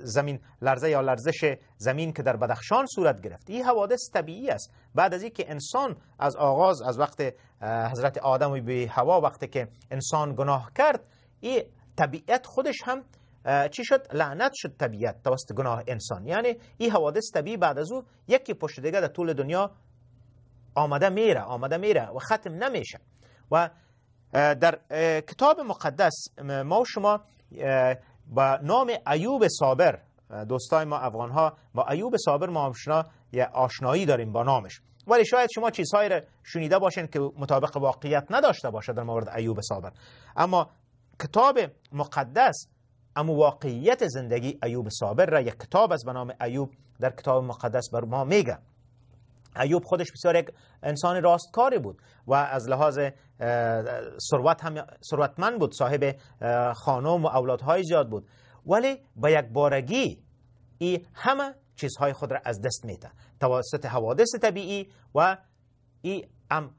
زمین لرزه یا لرزش زمین که در بدخشان صورت گرفت. این حوادث طبیعی است. بعد از اینکه انسان از آغاز از وقت حضرت آدم و به هوا وقتی که انسان گناه کرد این طبیعت خودش هم چی شد؟ لعنت شد طبیعت توسط گناه انسان. یعنی این حوادث طبیعی بعد از او یکی پشت دیگه در طول دنیا آمده میره آمده میره و ختم نمیشه. و در کتاب مقدس ما و شما با نام ایوب صابر دوستای ما افغان ها با ایوب صابر ما آشنا آشنایی داریم با نامش. ولی شاید شما چیزهایی را شنیده باشین که مطابق واقعیت نداشته باشه در مورد ایوب صابر. اما کتاب مقدس اما واقعیت زندگی ایوب صابر را یک کتاب از به نام ایوب در کتاب مقدس بر ما میگه. ایوب خودش بسیار یک انسان راستکاری بود و از لحاظ ثروت هم ثروتمند بود صاحب خانم و اولادهای زیاد بود. ولی با یک بارگی ای همه چیزهای خود را از دست میده. توسط حوادث طبیعی و ای هم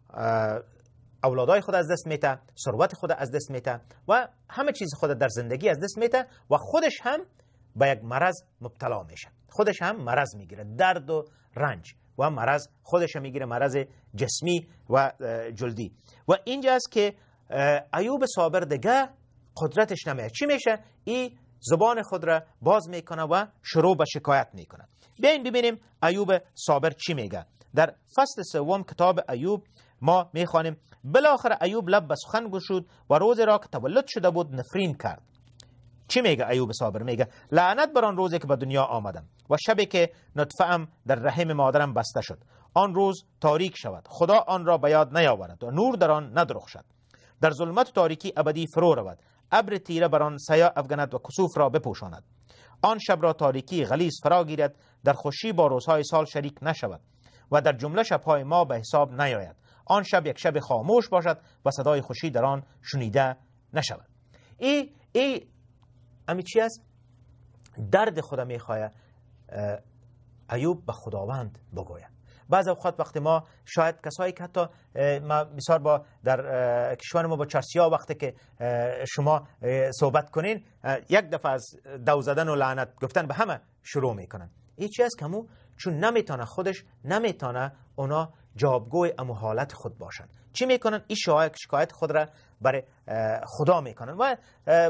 اولادای خود از دست میته ثروت خود از دست میته و همه چیز خود در زندگی از دست میته و خودش هم به یک مرض مبتلا میشه. خودش هم مرض می‌گیره درد و رنج و مرض خودش می‌گیره مرض جسمی و جلدی. و اینجاست که ایوب صابر دیگه قدرتش نمیه چی میشه؟ این زبان خود را باز می‌کنه و شروع به شکایت می‌کنه. بیاین ببینیم ایوب صابر چی میگه. در فصل سوم کتاب ایوب ما می‌خوانیم بالاخره ایوب لب به سخن گشود و روز را که تولد شده بود نفرین کرد. چی میگه ایوب صابر؟ میگه لعنت بر آن روزی که به دنیا آمدم و شبی که نطفه در رحم مادرم بسته شد. آن روز تاریک شود. خدا آن را به یاد نیاورد و نور در آن ندرخشد. در ظلمت تاریکی ابدی فرو رود. ابر تیره بر آن سیا افغنت و کسوف را بپوشاند. آن شب را تاریکی غلیظ فرا گیرد. در خوشی با روزهای سال شریک نشود و در جمله شبهای ما به حساب نیاید. آن شب یک شب خاموش باشد و صدای خوشی در آن شنیده نشود. ای ای امی چی است؟ درد خدا می‌خواه ایوب به خداوند بگوید بعض اوقات وقتی ما شاید کسایی که حتی ما بسیار با در کشور ما با چرسیا وقتی که شما صحبت کنین یک دفعه از دو زدن و لعنت گفتن به همه شروع می‌کنن. این چی است که چون نمی‌تونه خودش نمی‌تونه اونا جوابگوی امو حالت خود باشند. چی می‌کنن؟ این شکایت خود را برای خدا می‌کنن. و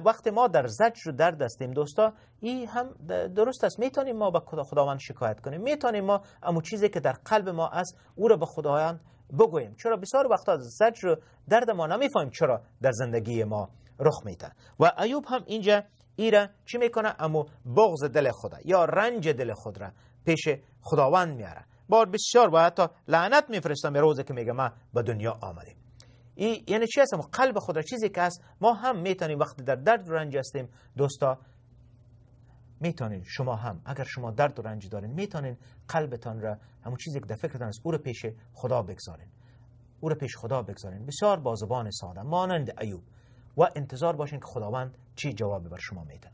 وقتی ما در زجر و درد هستیم دوستا این هم درست است. می‌تونیم ما به خداوند شکایت کنیم. می‌تونیم ما امو چیزی که در قلب ما است او را به خداوند بگوییم. چرا؟ بسیار وقتا زجر درد ما نمی‌فهمیم چرا در زندگی ما رخ میده. و ایوب هم اینجا ایره چی می‌کنه؟ امو بغض دل خدا یا رنج دل خود را پیش خداوند میاره بار بسیار و حتی لعنت میفرستم به روزی که میگه ما به دنیا آمدیم. این یعنی چی هست قلب خود را چیزی که هست ما هم می‌تونیم وقتی در درد و رنج هستیم دوستا می‌تونین شما هم اگر شما درد و رنج دارین می‌تونین قلبتان را همون چیزی که در فکرتان است او را پیش خدا بگذارین. او را پیش خدا بگذارین. بسیار با زبان ساده مانند ایوب. و انتظار باشین که خداوند چی جواب بر شما میده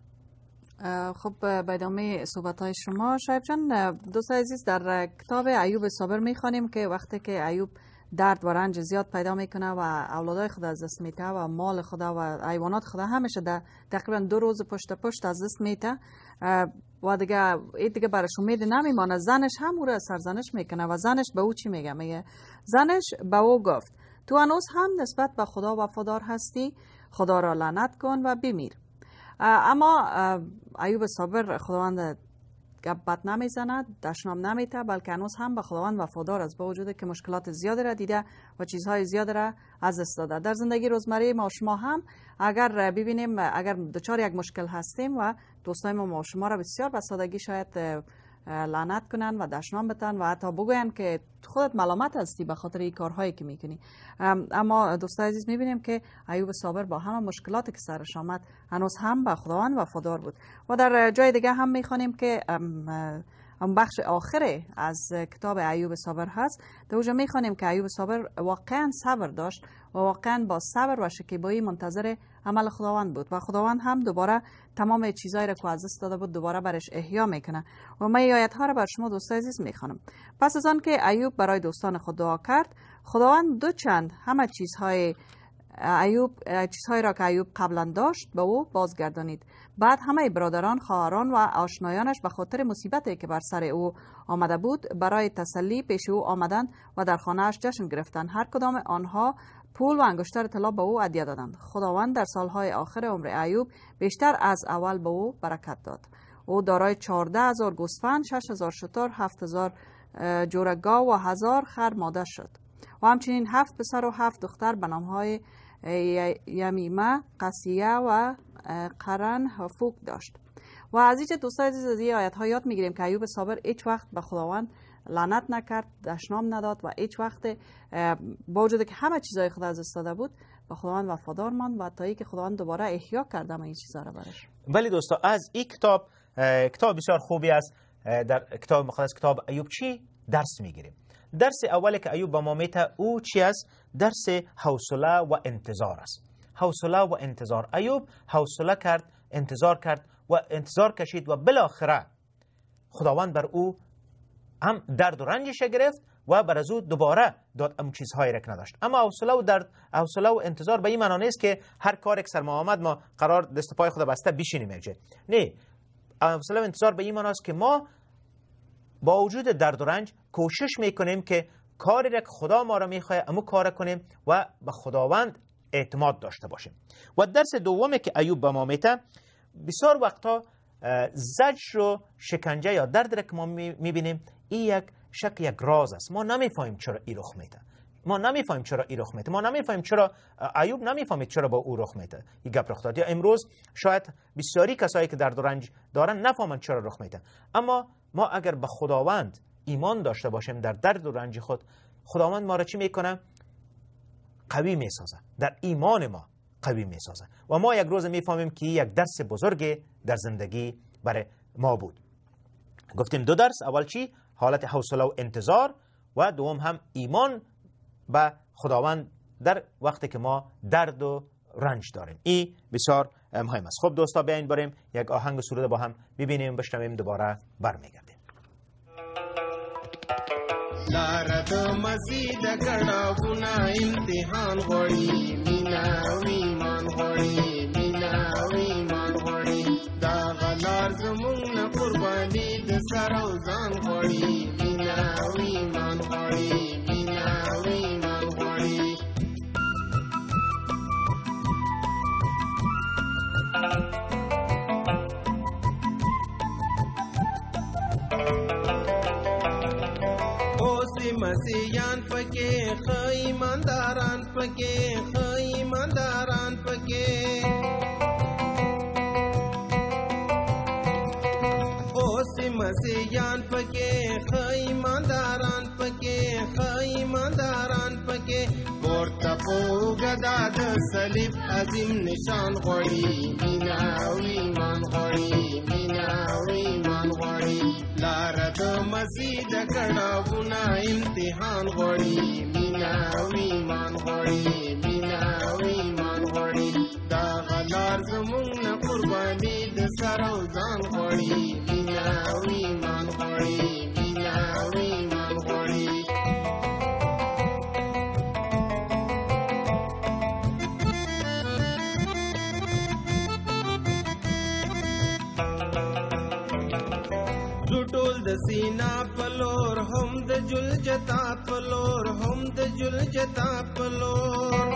خب به ادامه صحبت های شما شاید جان دوست عزیز در کتاب ایوب صابر می‌خوانیم که وقتی که ایوب درد و رنج زیاد پیدا می‌کنه و اولادای خود از دست میته و مال خدا و حیوانات خدا همیشه در تقریبا دو روز پشت پشت از دست میته و دیگه این دیگه برش امید نمیمانه. زنش هم او را سرزنش می‌کنه و زنش به او چی میگه؟ میگه زنش به او گفت تو هنوز هم نسبت به خدا وفادار هستی؟ خدا را لعنت کن و بمیر اما ایوب صابر خداوند گپ بد نمی‌زند دشنام نمیته بلکه هنوز هم به خداوند وفادار است. با وجود که مشکلات زیادی را دیده و چیزهای زیادی را از دست داده. در زندگی روزمره ما شما هم اگر ببینیم اگر دچار یک مشکل هستیم و دوستای ما و شما را بسیار به سادگی شاید لعنت کنن و دشنام بتن و حتی بگوین که خودت ملامت هستی به خاطر این کارهایی که می‌کنی. اما دوستای عزیز می‌بینیم که ایوب صابر با همه مشکلاتی که سرش آمد هنوز هم به خداوند وفادار بود. و در جای دیگه هم می‌خوانیم که بخش آخر از کتاب ایوب صابر هست. در اونجا می‌خوانیم که ایوب صابر واقعا صبر داشت و واقعا با صبر و شکیبایی منتظر عمل خداوند بود و خداوند هم دوباره تمام چیزایی را که از دست داده بود دوباره برش احیا می‌کنه. و من آیت ها را بر شما دوستای عزیز می‌خوانم. پس از آن که ایوب برای دوستان خود دعا کرد خداوند دو چند همه چیزهای ایوب چیزهایی را که ایوب قبلا داشت به او بازگردانید. بعد همه برادران خواهران و آشنایانش به خاطر مصیبتی که بر سر او آمده بود برای تسلی پیش او آمدند و در خانهاش جشن گرفتند. هر کدام آنها پول و انگشتر طلا به او هدیه دادند. خداوند در سالهای آخر عمر ایوب بیشتر از اول به او برکت داد. او دارای چهارده هزار گوسفند شش هزار شتر هفت هزار گاو و هزار خر ماده شد. و همچنین هفت پسر و هفت دختر به نامهای یمیمه قصیه و قرن حفوک داشت. و از اینجا دوستای عزیز از این آیت ها یاد می‌گیریم که ایوب صابر هیچ وقت به خداوند لعنت نکرد دشنام نداد و هیچ وقت با وجود که همه چیزای خدا از دست داده بود به خداوند وفادار ماند و تا اینکه خداوند دوباره احیا کرد این چیزا را برش. ولی دوستا از این کتاب کتاب بسیار خوبی است. در کتاب مقدس کتاب ایوب چی؟ درس می‌گیریم. درس اولی که ایوب به ما میته او چی است؟ درس حوصله و انتظار است. حوصله و انتظار. ایوب حوصله کرد انتظار کرد و انتظار کشید و بالاخره خداوند بر او هم درد و رنجش گرفت و بر از او دوباره داد ام چیزهایی را که نداشت. اما حوصله و درد حوصله و انتظار به این معنا نیست که هر کاری که سر ما آمد ما قرار دست پای خود بسته بشینیم یک جای نه حوصله و انتظار به این معنا است که ما با وجود درد و رنج کوشش می‌کنیم که کاری را که خدا ما را می‌خواه امو کار کنیم و به خداوند اعتماد داشته باشیم. و درس دومی که ایوب به ما میته بسیار وقتا اه، زجر و شکنجه یا درد را که ما می‌بینیم این یک شک یک راز است. ما نمی‌فهمیم چرا این رخ میده. ما نمی‌فهمیم چرا این رخ میده. ما نمی‌فهمیم چرا ایوب نمی‌فهمید چرا با او رخ میده. این گپ رخ داد. یا امروز شاید بسیاری کسایی که درد و دارن نفهمند چرا رخ میده. اما ما اگر به خداوند ایمان داشته باشیم در درد و رنج خود خداوند ما را چی می‌کنه؟ قوی می‌سازه. در ایمان ما قوی می‌سازه. و ما یک روز می‌فهمیم که یک درس بزرگ در زندگی برای ما بود. گفتیم دو درس اول چی؟ حالت حوصله و انتظار و دوم هم ایمان به خداوند در وقتی که ما درد و رنج داریم. این بسیار مهم است. خب دوستا بیاین بریم یک آهنگ سروده با هم ببینیم بشنویم دوباره برمیگردیم. لاره د مزید کړهونه امتحان غوړي مینا او ایمان غوړي مینا او ایمان غوړي دا غلار زمونږ نه قرباني د سر او ځان غوړي مینا او ایمان غوړي مینا او ایمان مسیحیان پکې ښه ایمانداران پکې ښه ایمانداران پکې اوس مسیحیان پکې ښه پورته په اوږده د صلیب عظیم نشان غواړي مینا او ایمان غواړي مینا او ایمان غواړي لاره د مسیح د کړاوونه امتحان غواړي مینا او ایمان غواړي مینا او ایمان غواړي دا غلار زمونږ نه قرباني د سر او ځان غواړي مینا او ایمان غواړي ټول د سینا پلور هم د جل جتا پلور هم د جل جتا پلور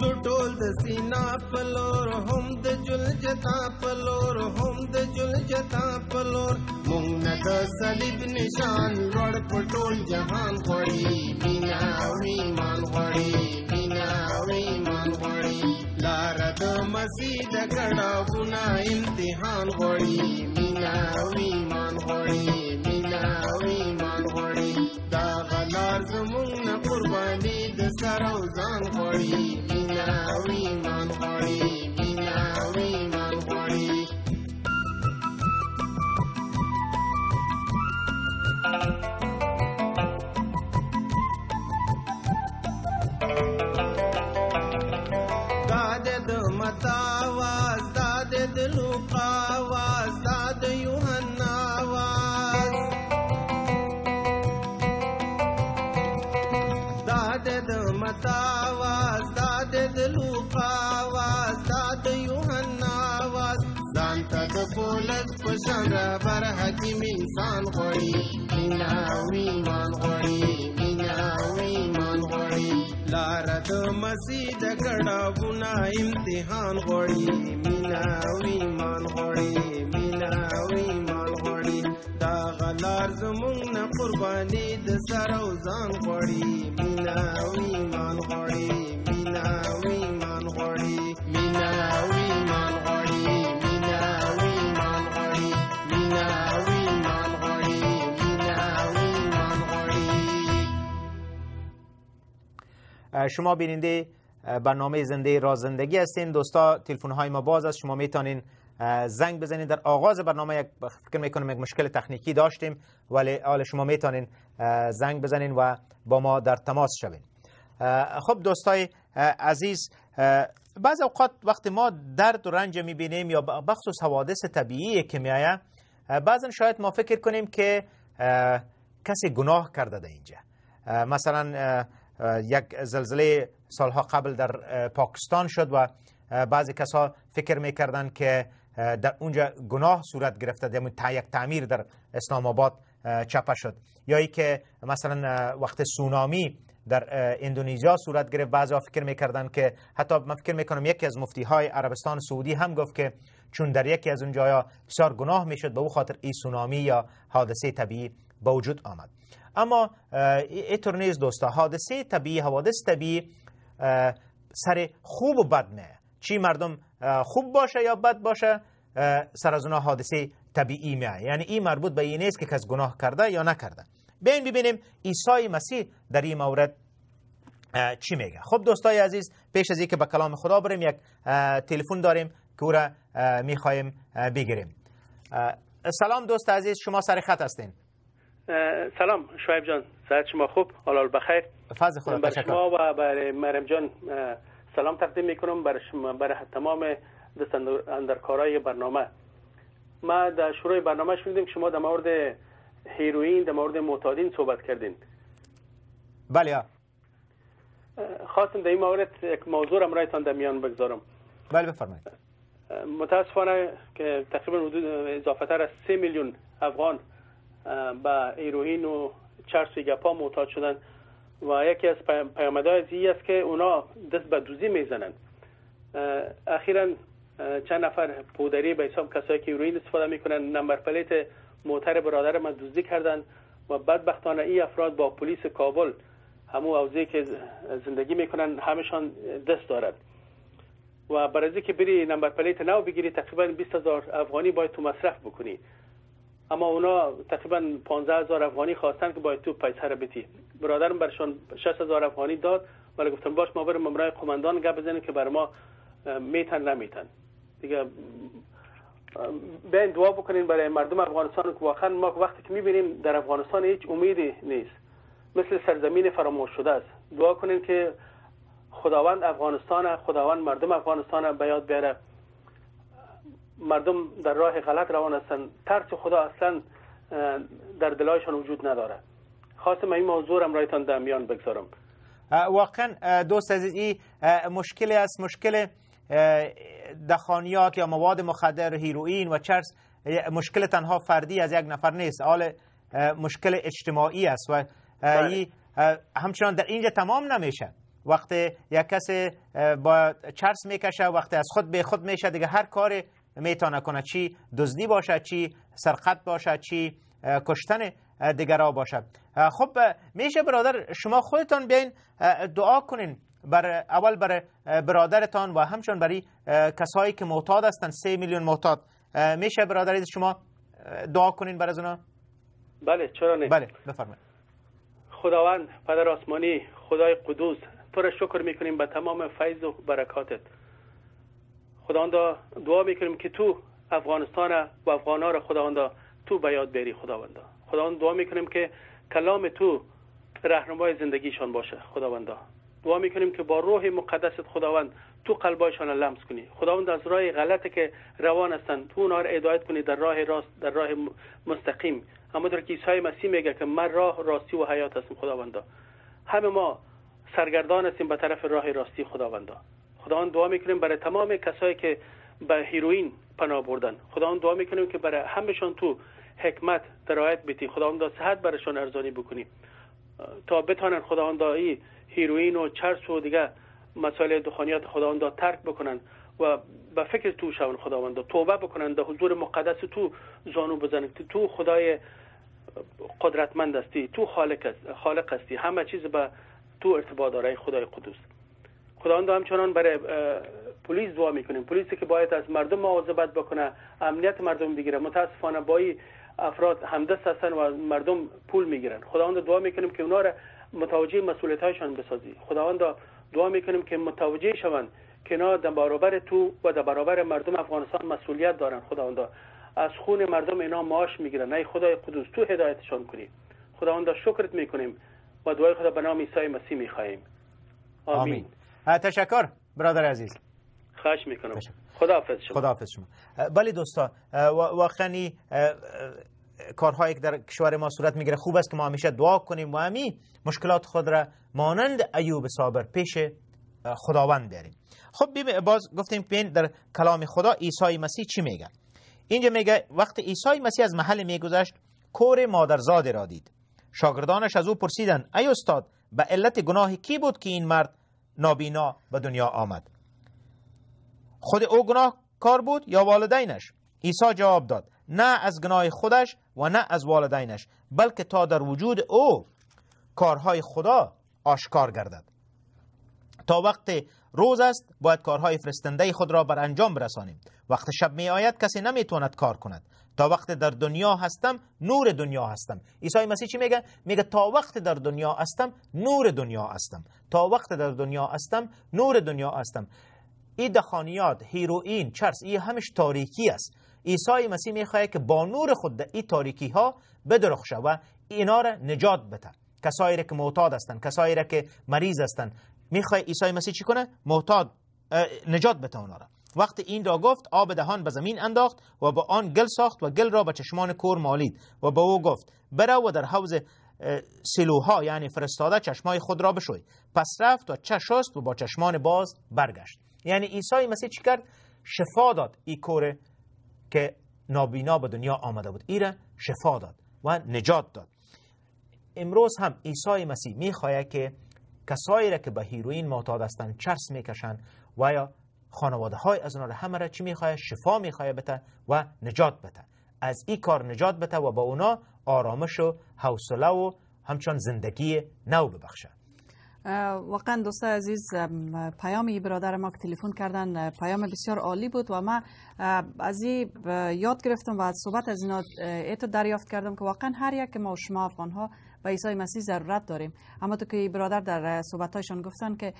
زو ټول د سینا پلور هم د جل جتا پلور هم د جل جتا پلور مونږ نه د صلیب نشان لوړ په ټول جهان غواړي مینا او ایمان غواړي مینا او ایمان غواړي لاره د مسیح د کړاوونه امتحان غواړي مینا او ایمان غواړي مینا او ایمان غواړي دا غلار زمونږ نه قرباني د سر او ځان غواړي مینا او ایمان غواړي تاوا استاد د لوقا وا استاد یوحنا وا استاد د متا وا استاد د شان را بر حکیم انسان غړي مینا أو ایمان لاره د مسیح د کړاوونه امتحان غواړي مینا او ایمان غواړي مینا او ایمان غواړي دا غلار زمونږ نه قرباني د سر او ځان غواړي مینا او ایمان غواړي مینا او شما بیننده برنامه زنده را زندگی هستین. دوستا تلفن های ما باز است. شما می‌تونین زنگ بزنید در آغاز برنامه یک فکر می‌کنم یک مشکل تکنیکی داشتیم ولی حال شما می‌تونین زنگ بزنین و با ما در تماس شوین. خب دوستای عزیز بعض اوقات وقتی ما درد و رنج می‌بینیم یا بخصوص حوادث طبیعی که میایه بعضا شاید ما فکر کنیم که کسی گناه کرده در اینجا. مثلا یک زلزله سالها قبل در پاکستان شد و بعضی کسا فکر می‌کردن که در اونجا گناه صورت گرفته در یک تعمیر در اسلام آباد چپه شد. یا ای که مثلا وقت سونامی در اندونزیا صورت گرفت بعضی فکر می‌کردن که حتی من فکر می‌کنم یکی از مفتی های عربستان سعودی هم گفت که چون در یکی از اون جایا بسیار گناه می‌شد به او خاطر این سونامی یا حادثه طبیعی به وجود آمد. اما اینطور نیست دوستا حادثه طبیعی حوادث طبیعی سر خوب و بد نه. چی مردم خوب باشه یا بد باشه سر از اونها حادثه طبیعی میه. یعنی این مربوط به این نیست که کس گناه کرده یا نکرده. بیاین ببینیم عیسی مسیح در این مورد چی میگه. خب دوستای عزیز پیش از اینکه به کلام خدا بریم یک تلفن داریم که او را می‌خوایم بگیریم. سلام دوست عزیز شما سر خط هستین. سلام شعیب جان. صحت شما خوب؟ حال بخیر؟ فضل خدا برای شما و برای مریم جان سلام تقدیم می‌کنم. برای شما برای تمام دست اندرکارای برنامه. ما در شروع برنامه شنیدیم که شما در مورد هیروین در مورد معتادین صحبت کردین. بله خواستم در این مورد یک موضوع را برایتان در میان بگذارم. بله بفرمایید. متاسفانه که تقریبا حدود اضافه تر از سه میلیون افغان به هیروین و چرس گپا معتاد شدن. و یکی از پیامدهای ازی است که اونا دست به دزدی می‌زنن. اخیرا چند نفر پودری به حساب کسایی که هیروین استفاده می‌کنن نمبر پلیت موتر برادر من دزدی کردن و بدبختانه این افراد با پلیس کابل همو اوزی که زندگی می‌کنن همشان دست دارد. و برای که بری نمبر پلیت نو بگیری تقریبا 20 هزار افغانی باید تو مصرف بکنی. اما اونا تقریبا 15 هزار افغانی خواستن که باید تو پیسه رو بتی برادرم برشان 6 هزار افغانی داد. ولی گفتم باش ما بریم ممرای قماندان گپ بزنیم که بر ما میتن نمیتن. دیگه بیاین دعا بکنین برای مردم افغانستان که واقعا ما وقتی که می‌بینیم در افغانستان هیچ امیدی نیست. مثل سرزمین فراموش شده است. دعا کنین که خداوند افغانستان خداوند مردم افغانستان به یاد بیاره. مردم در راه غلط روان هستند ترس خدا اصلا در دلایشان وجود نداره. خواستم این موضوع را رایتان در میان بگذارم. واقعا دوست عزیز این اه، مشکلی است مشکل دخانیات یا مواد مخدر هیروئین و چرس مشکل تنها فردی از یک نفر نیست. حال مشکل اجتماعی است و بله. این همچنان در اینجا تمام نمیشه. وقتی یک اه، با چرس می‌کشه وقتی از خود به خود میشه دیگه هر کاری می‌تونه کنه چی؟ دزدی باشه چی؟ سرقت باشه چی؟ کشتن اه، دیگرها باشه خب میشه برادر شما خودتان بیاین دعا کنین بر اول اه، برادرتان و همچنان برای کسایی که معتاد هستند سه میلیون معتاد. میشه برادر عزیز شما دعا کنین برای از اونا؟ بله چرا نه. بله بفرمایید. خداوند پدر آسمانی خدای قدوس تو را شکر می‌کنیم به تمام فیض و برکاتت. خداوندا دعا می‌کنیم که تو افغانستان و افغانا را خداوندا تو به یاد بری خداوندا. خداوند دعا می‌کنیم که کلام تو رهنمای زندگیشان باشه خداوندا. دعا می‌کنیم که با روح مقدست خداوند تو قلبایشان لمس کنی. خداوند از راه غلطی که روان هستند تو اونها را هدایت کنی در راه راست در راه مستقیم. همونطور که عیسی مسیح میگه که من راه راستی و حیات هستم خداوندا. همه ما سرگردان هستیم به طرف راه راستی خداوندا. خداوند دعا می‌کنیم برای تمام کسایی که به هیروئین پناه بردن. خداوند دعا می‌کنیم که برای همشان تو حکمت درایت بیتی. خداوند صحت برشان ارزانی بکنی تا بتانن خداوندا ای هیروئین و چرس و دیگه مسائل دخانیات خداوندا ترک بکنن و به فکر تو شون خداوندا توبه بکنن. در حضور مقدس تو زانو بزنن. که تو خدای قدرتمند هستی. تو خالق هستی. همه چیز به تو ارتباط داره ای خدای قدوس. خداوند همچنان برای پلیس دعا می‌کنیم. پلیسی که باید از مردم مواظبت بکنه امنیت مردم بگیره متاسفانه با افراد همدست هستن و مردم پول می‌گیرن. خداوند دعا می‌کنیم که اونا را متوجه مسئولیت هایشان بسازی. خداوند دعا می‌کنیم که متوجه شوند که اینا در برابر تو و در برابر مردم افغانستان مسئولیت دارن. خداوند از خون مردم اینا معاش می‌گیرن. ای خدای قدوس تو هدایتشان کنی. خداوند شکرت می‌کنیم و دعای خدا به نام عیسی مسیح می‌خواهیم. آمین, آمین. تشکر برادر عزیز. خواهش می‌کنم. خداحافظ شما. خداحافظ شما. بله دوستا واقعا کارهایی که در کشور ما صورت می‌گیره. خوب است که ما همیشه دعا کنیم و همین مشکلات خود را مانند ایوب صابر پیش خداوند بیاریم خب بیم- باز گفتیم بین در کلام خدا عیسی مسیح چی میگه؟ اینجا میگه وقتی عیسی مسیح از محل میگذشت کور مادرزاد را دید. شاگردانش از او پرسیدند ای استاد به علت گناه کی بود که این مرد نابینا به دنیا آمد. خود او گناه کار بود یا والدینش؟ عیسی جواب داد نه از گناه خودش و نه از والدینش بلکه تا در وجود او کارهای خدا آشکار گردد. تا وقت روز است باید کارهای فرستنده خود را بر انجام برسانیم. وقت شب می آید کسی نمی‌تواند کار کند. تا وقت در دنیا هستم نور دنیا هستم. عیسی مسیح چی میگه؟ میگه تا وقت در دنیا هستم نور دنیا هستم. تا وقت در دنیا هستم نور دنیا هستم. این دخانیات هیروئین چرس این همش تاریکی است. عیسی مسیح می‌خواهد که با نور خود این تاریکی ها بدرخشه و اینا را نجات بده. کسایی را که معتاد هستند کسایی را که مریض هستند. می‌خواد عیسی مسیح چی کنه؟ معتاد نجات بده اونا را. وقتی این را گفت آب دهان به زمین انداخت و با آن گل ساخت و گل را به چشمان کور مالید و به او گفت برو و در اه، سلوها یعنی فرستاده چشمای خود را بشوی. پس رفت و چه شست و با چشمان باز برگشت. یعنی عیسی مسیح چی کرد؟ شفا داد. این کور که نابینا به دنیا آمده بود ایره شفا داد و نجات داد. امروز هم عیسی مسیح می‌خواهد که کسایی را که به هیروئین معتاد هستند چرس می‌کشند و یا خانواده های از اونها را همه را چی می‌خواهد شفا می‌خواهد بده و نجات بده. از این کار نجات بده و با اونا آرامش و حوصله و همچون زندگی نو ببخشه. واقعا دوست عزیز ام، پیام برادر ما که تلفن کردن پیام بسیار عالی بود و اه، از این یاد گرفتم و از صحبت از اینا ایتو دریافت کردم که واقعا هر یک ما و شما افغان ها به عیسی مسیح ضرورت داریم. اما تو که برادر در صحبتهایشان گفتن که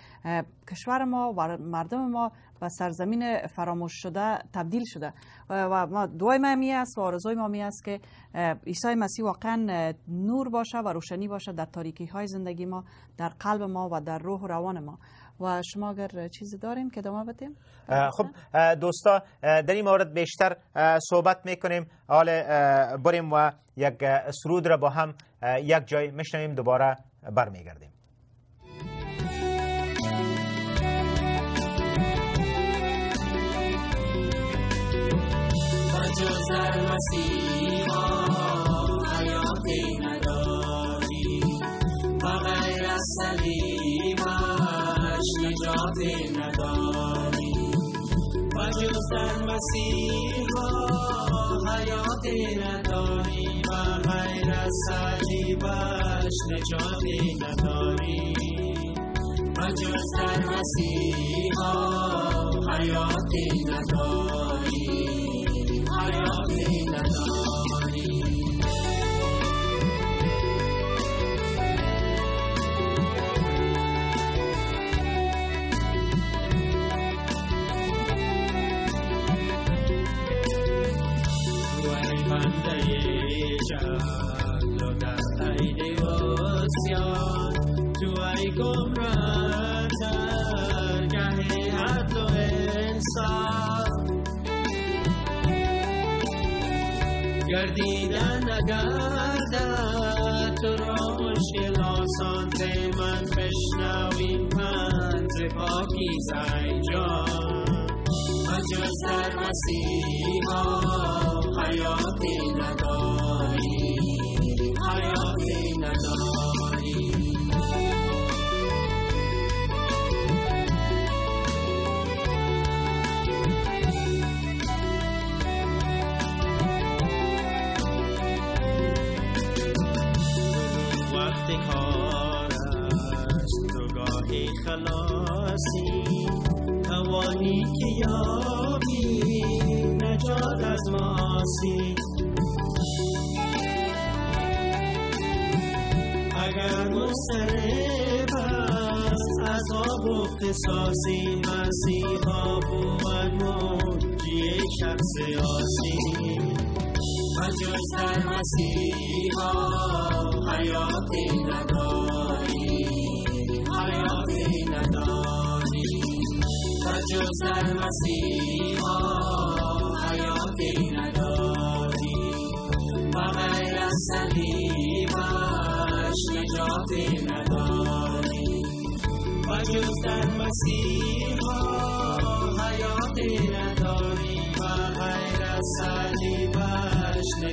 کشور ما و مردم ما به سرزمین فراموش شده تبدیل شده. و و ما دوای ما می است و آرزوی ما می است که عیسی مسیح واقعا نور باشه و روشنی باشه در تاریکی های زندگی ما در قلب ما و در روح و روان ما. و شما اگر چیزی دارین که ادامه بدیم خب دوستا در این مورد بیشتر صحبت می‌کنیم. حال بریم و یک سرود را با هم یک جای میشنویم دوباره برمیگردیم. در مسیحا حیاتی نداری و غیر از صلیبش نجاتی نداری. و جز در مسیحا حیاتی نداری. حیاتی نداری. گردیدن نگردد تو را مشکل آسان من بشنوی من ز پاکی زی جان و جز در و قصاصی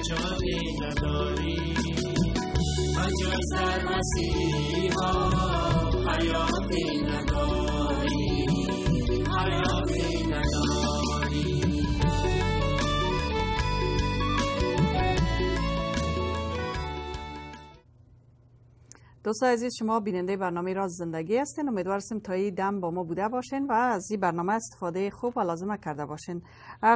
صلیبش نجاتی نداری و جز در مسیحا دوستان عزیز شما بیننده برنامه راز زندگی هستین. امیدوار هستیم تا این دم با ما بوده باشین و از این برنامه استفاده خوب و لازمه کرده باشین.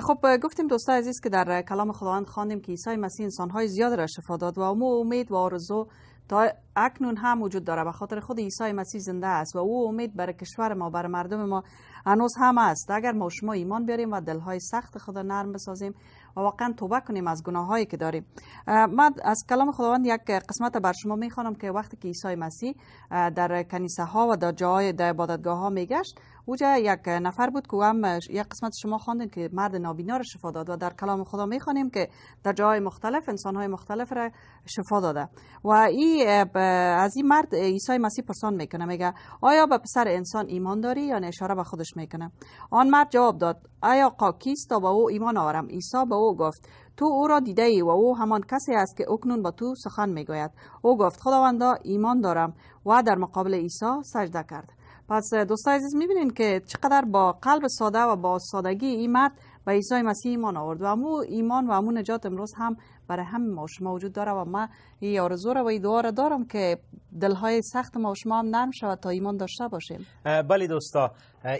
خب گفتیم دوستان عزیز که در کلام خداوند خواندیم که عیسی مسیح انسانهای زیاد را شفا داد و امو امید و آرزو تا اکنون هم وجود داره. به خاطر خود عیسی مسیح زنده است و او امید برای کشور ما برای مردم ما هنوز هم است. اگر ما شما ایمان بیاریم و دلهای سخت خدا نرم بسازیم و واقعا توبه کنیم از گناهایی که داریم. من از کلام خداوند یک قسمت بر شما می‌خوانم که وقتی که عیسی مسیح در کنیسه ها و در جای در عبادتگاه ها میگشت اوجا یک نفر بود که هم یک قسمت شما خواندین که مرد نابینا را شفا داد و در کلام خدا می‌خوانیم که در جای مختلف انسان های مختلف را شفا داده. و ای از این مرد عیسی مسیح پرسان می‌کنه میگه آیا به پسر انسان ایمان داری یا اشاره به خودش می‌کنه. آن مرد جواب داد آیا آقا کیست تا به او ایمان آورم؟ عیسی به او گفت تو او را دیده ای و او همان کسی است که اکنون با تو سخن می‌گوید. او گفت خداوندا ایمان دارم. و در مقابل عیسی سجده کرد. پس دوستان عزیز می‌بینین که چقدر با قلب ساده و با سادگی این مرد به عیسی مسیح ایمان آورد و امو ایمان و امو نجات امروز هم برای هم ما شما وجود داره و من این آرزو و این دعا را دارم که دلهای سخت ما شما هم نرم شود تا ایمان داشته باشیم. بله دوستا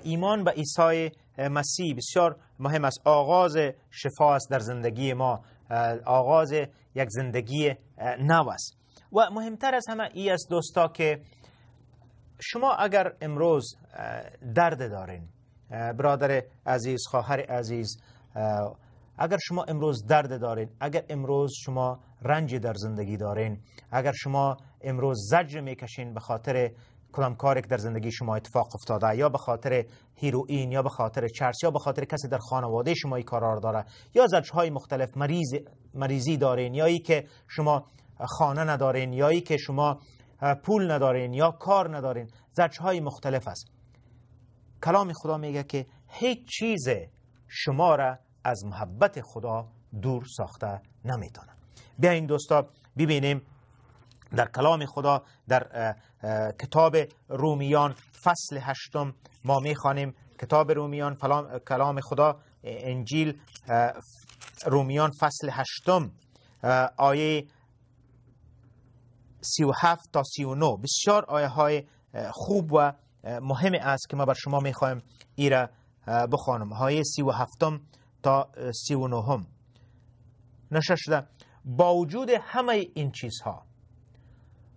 ایمان به عیسی مسیح بسیار مهم است. آغاز شفا است در زندگی ما. آغاز یک زندگی نو است. و مهمتر از همه ای است دوستا که شما اگر امروز درد دارین برادر عزیز خواهر عزیز اگر شما امروز درد دارین اگر امروز شما رنج در زندگی دارین اگر شما امروز زجر می‌کشین به خاطر کدام کاری که در زندگی شما اتفاق افتاده یا به خاطر هیروئین یا به خاطر چرس یا به خاطر کسی در خانواده شما این کارا رو داره یا زجرهای مختلف مریض مریضی دارین یا ای که شما خانه ندارین یا ای که شما پول ندارین یا کار ندارین زجرهای مختلف است. کلام خدا میگه که هیچ چیز شما را از محبت خدا دور ساخته نمی‌تونه. بیاین دوستا ببینیم در کلام خدا در کتاب رومیان فصل هشتم ما می‌خوانیم. کتاب رومیان فلام- کلام خدا انجیل رومیان فصل هشتم آیه سی و هفت تا سی و نو بسیار آیه های خوب و مهم است که ما بر شما می‌خوایم ای را بخوانم. و هفتم تا اه، سی و نهم. نشه شده با وجود همه این چیزها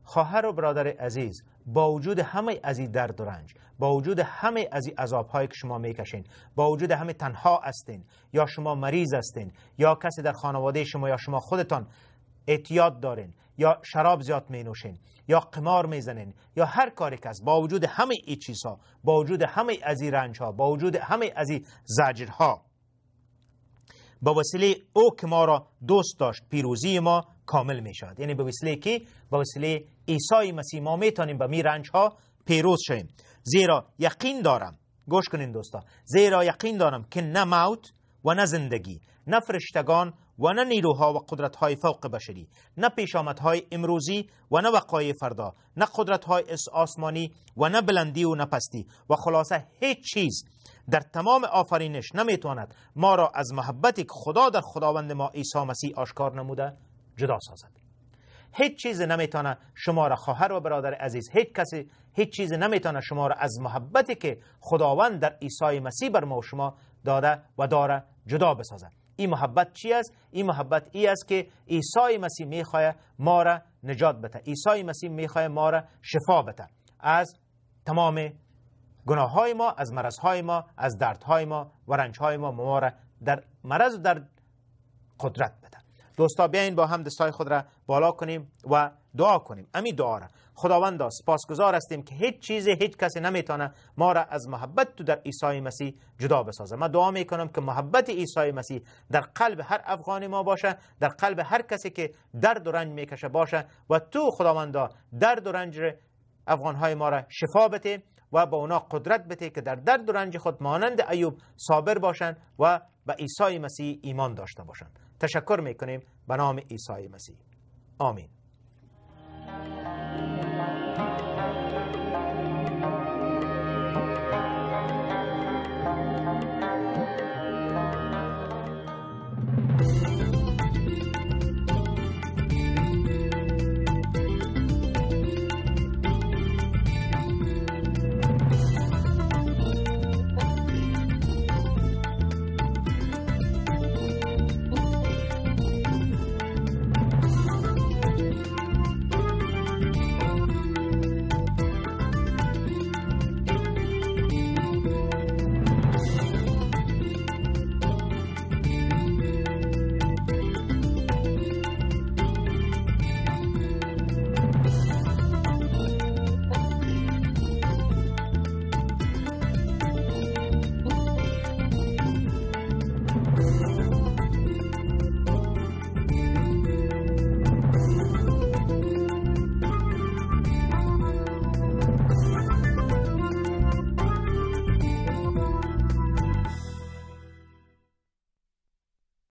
خواهر و برادر عزیز با وجود همه از این درد و رنج با وجود همه از این عذابهایی که شما می‌کشین با وجود همه تنها هستین یا شما مریض هستین یا کسی در خانواده شما یا شما خودتان اعتیاد دارین یا شراب زیاد می نوشین یا قمار می‌زنین یا هر کاری که با وجود همه این چیزها با وجود همه از این رنج ها با وجود همه از این زجرها. با وسیله او که ما را دوست داشت پیروزی ما کامل می شود. یعنی به وسیله کی؟ با وسیله عیسی مسیح. ما می‌تونیم به می رنج ها پیروز شویم. زیرا یقین دارم گوش کنین دوستا زیرا یقین دارم که نه موت و نه زندگی نه فرشتگان و نه نیروها و قدرت‌های فوق بشری نه پیشامدهای امروزی و نه وقایع فردا نه قدرت‌های آسمانی و نه بلندی و نه پستی. و خلاصه هیچ چیز در تمام آفرینش نمی‌تواند ما را از محبتی که خدا در خداوند ما عیسی مسیح آشکار نموده جدا سازد. هیچ چیز نمی‌تونه شما را خواهر و برادر عزیز هیچ کسی هیچ چیز نمی‌تونه شما را از محبتی که خداوند در عیسی مسیح بر ما و شما داده و داره جدا بسازد. این محبت چی است؟ این محبت ای است که عیسی مسیح می‌خواه ما را نجات بده. عیسی مسیح می‌خواه ما را شفا بده. از تمام گناه های ما از مرض های ما از دردهای ما و رنج های ما ما را در مرض و در قدرت بده. دوستا بیاین با هم دستای خود را بالا کنیم و دعا کنیم. امی دعا را. خداوندا سپاسگزار هستیم که هیچ چیز هیچ کسی نمی‌تونه ما را از محبت تو در عیسی مسیح جدا بسازه. من دعا می‌کنم که محبت عیسی مسیح در قلب هر افغان ما باشه در قلب هر کسی که درد و رنج می‌کشه باشه و تو خداوندا درد و رنج افغانهای ما را شفا بده و با اونا قدرت بده که در درد و رنج خود مانند ایوب صابر باشند و به عیسی مسیح ایمان داشته باشند تشکر می‌کنیم. به نام عیسی مسیح. آمین.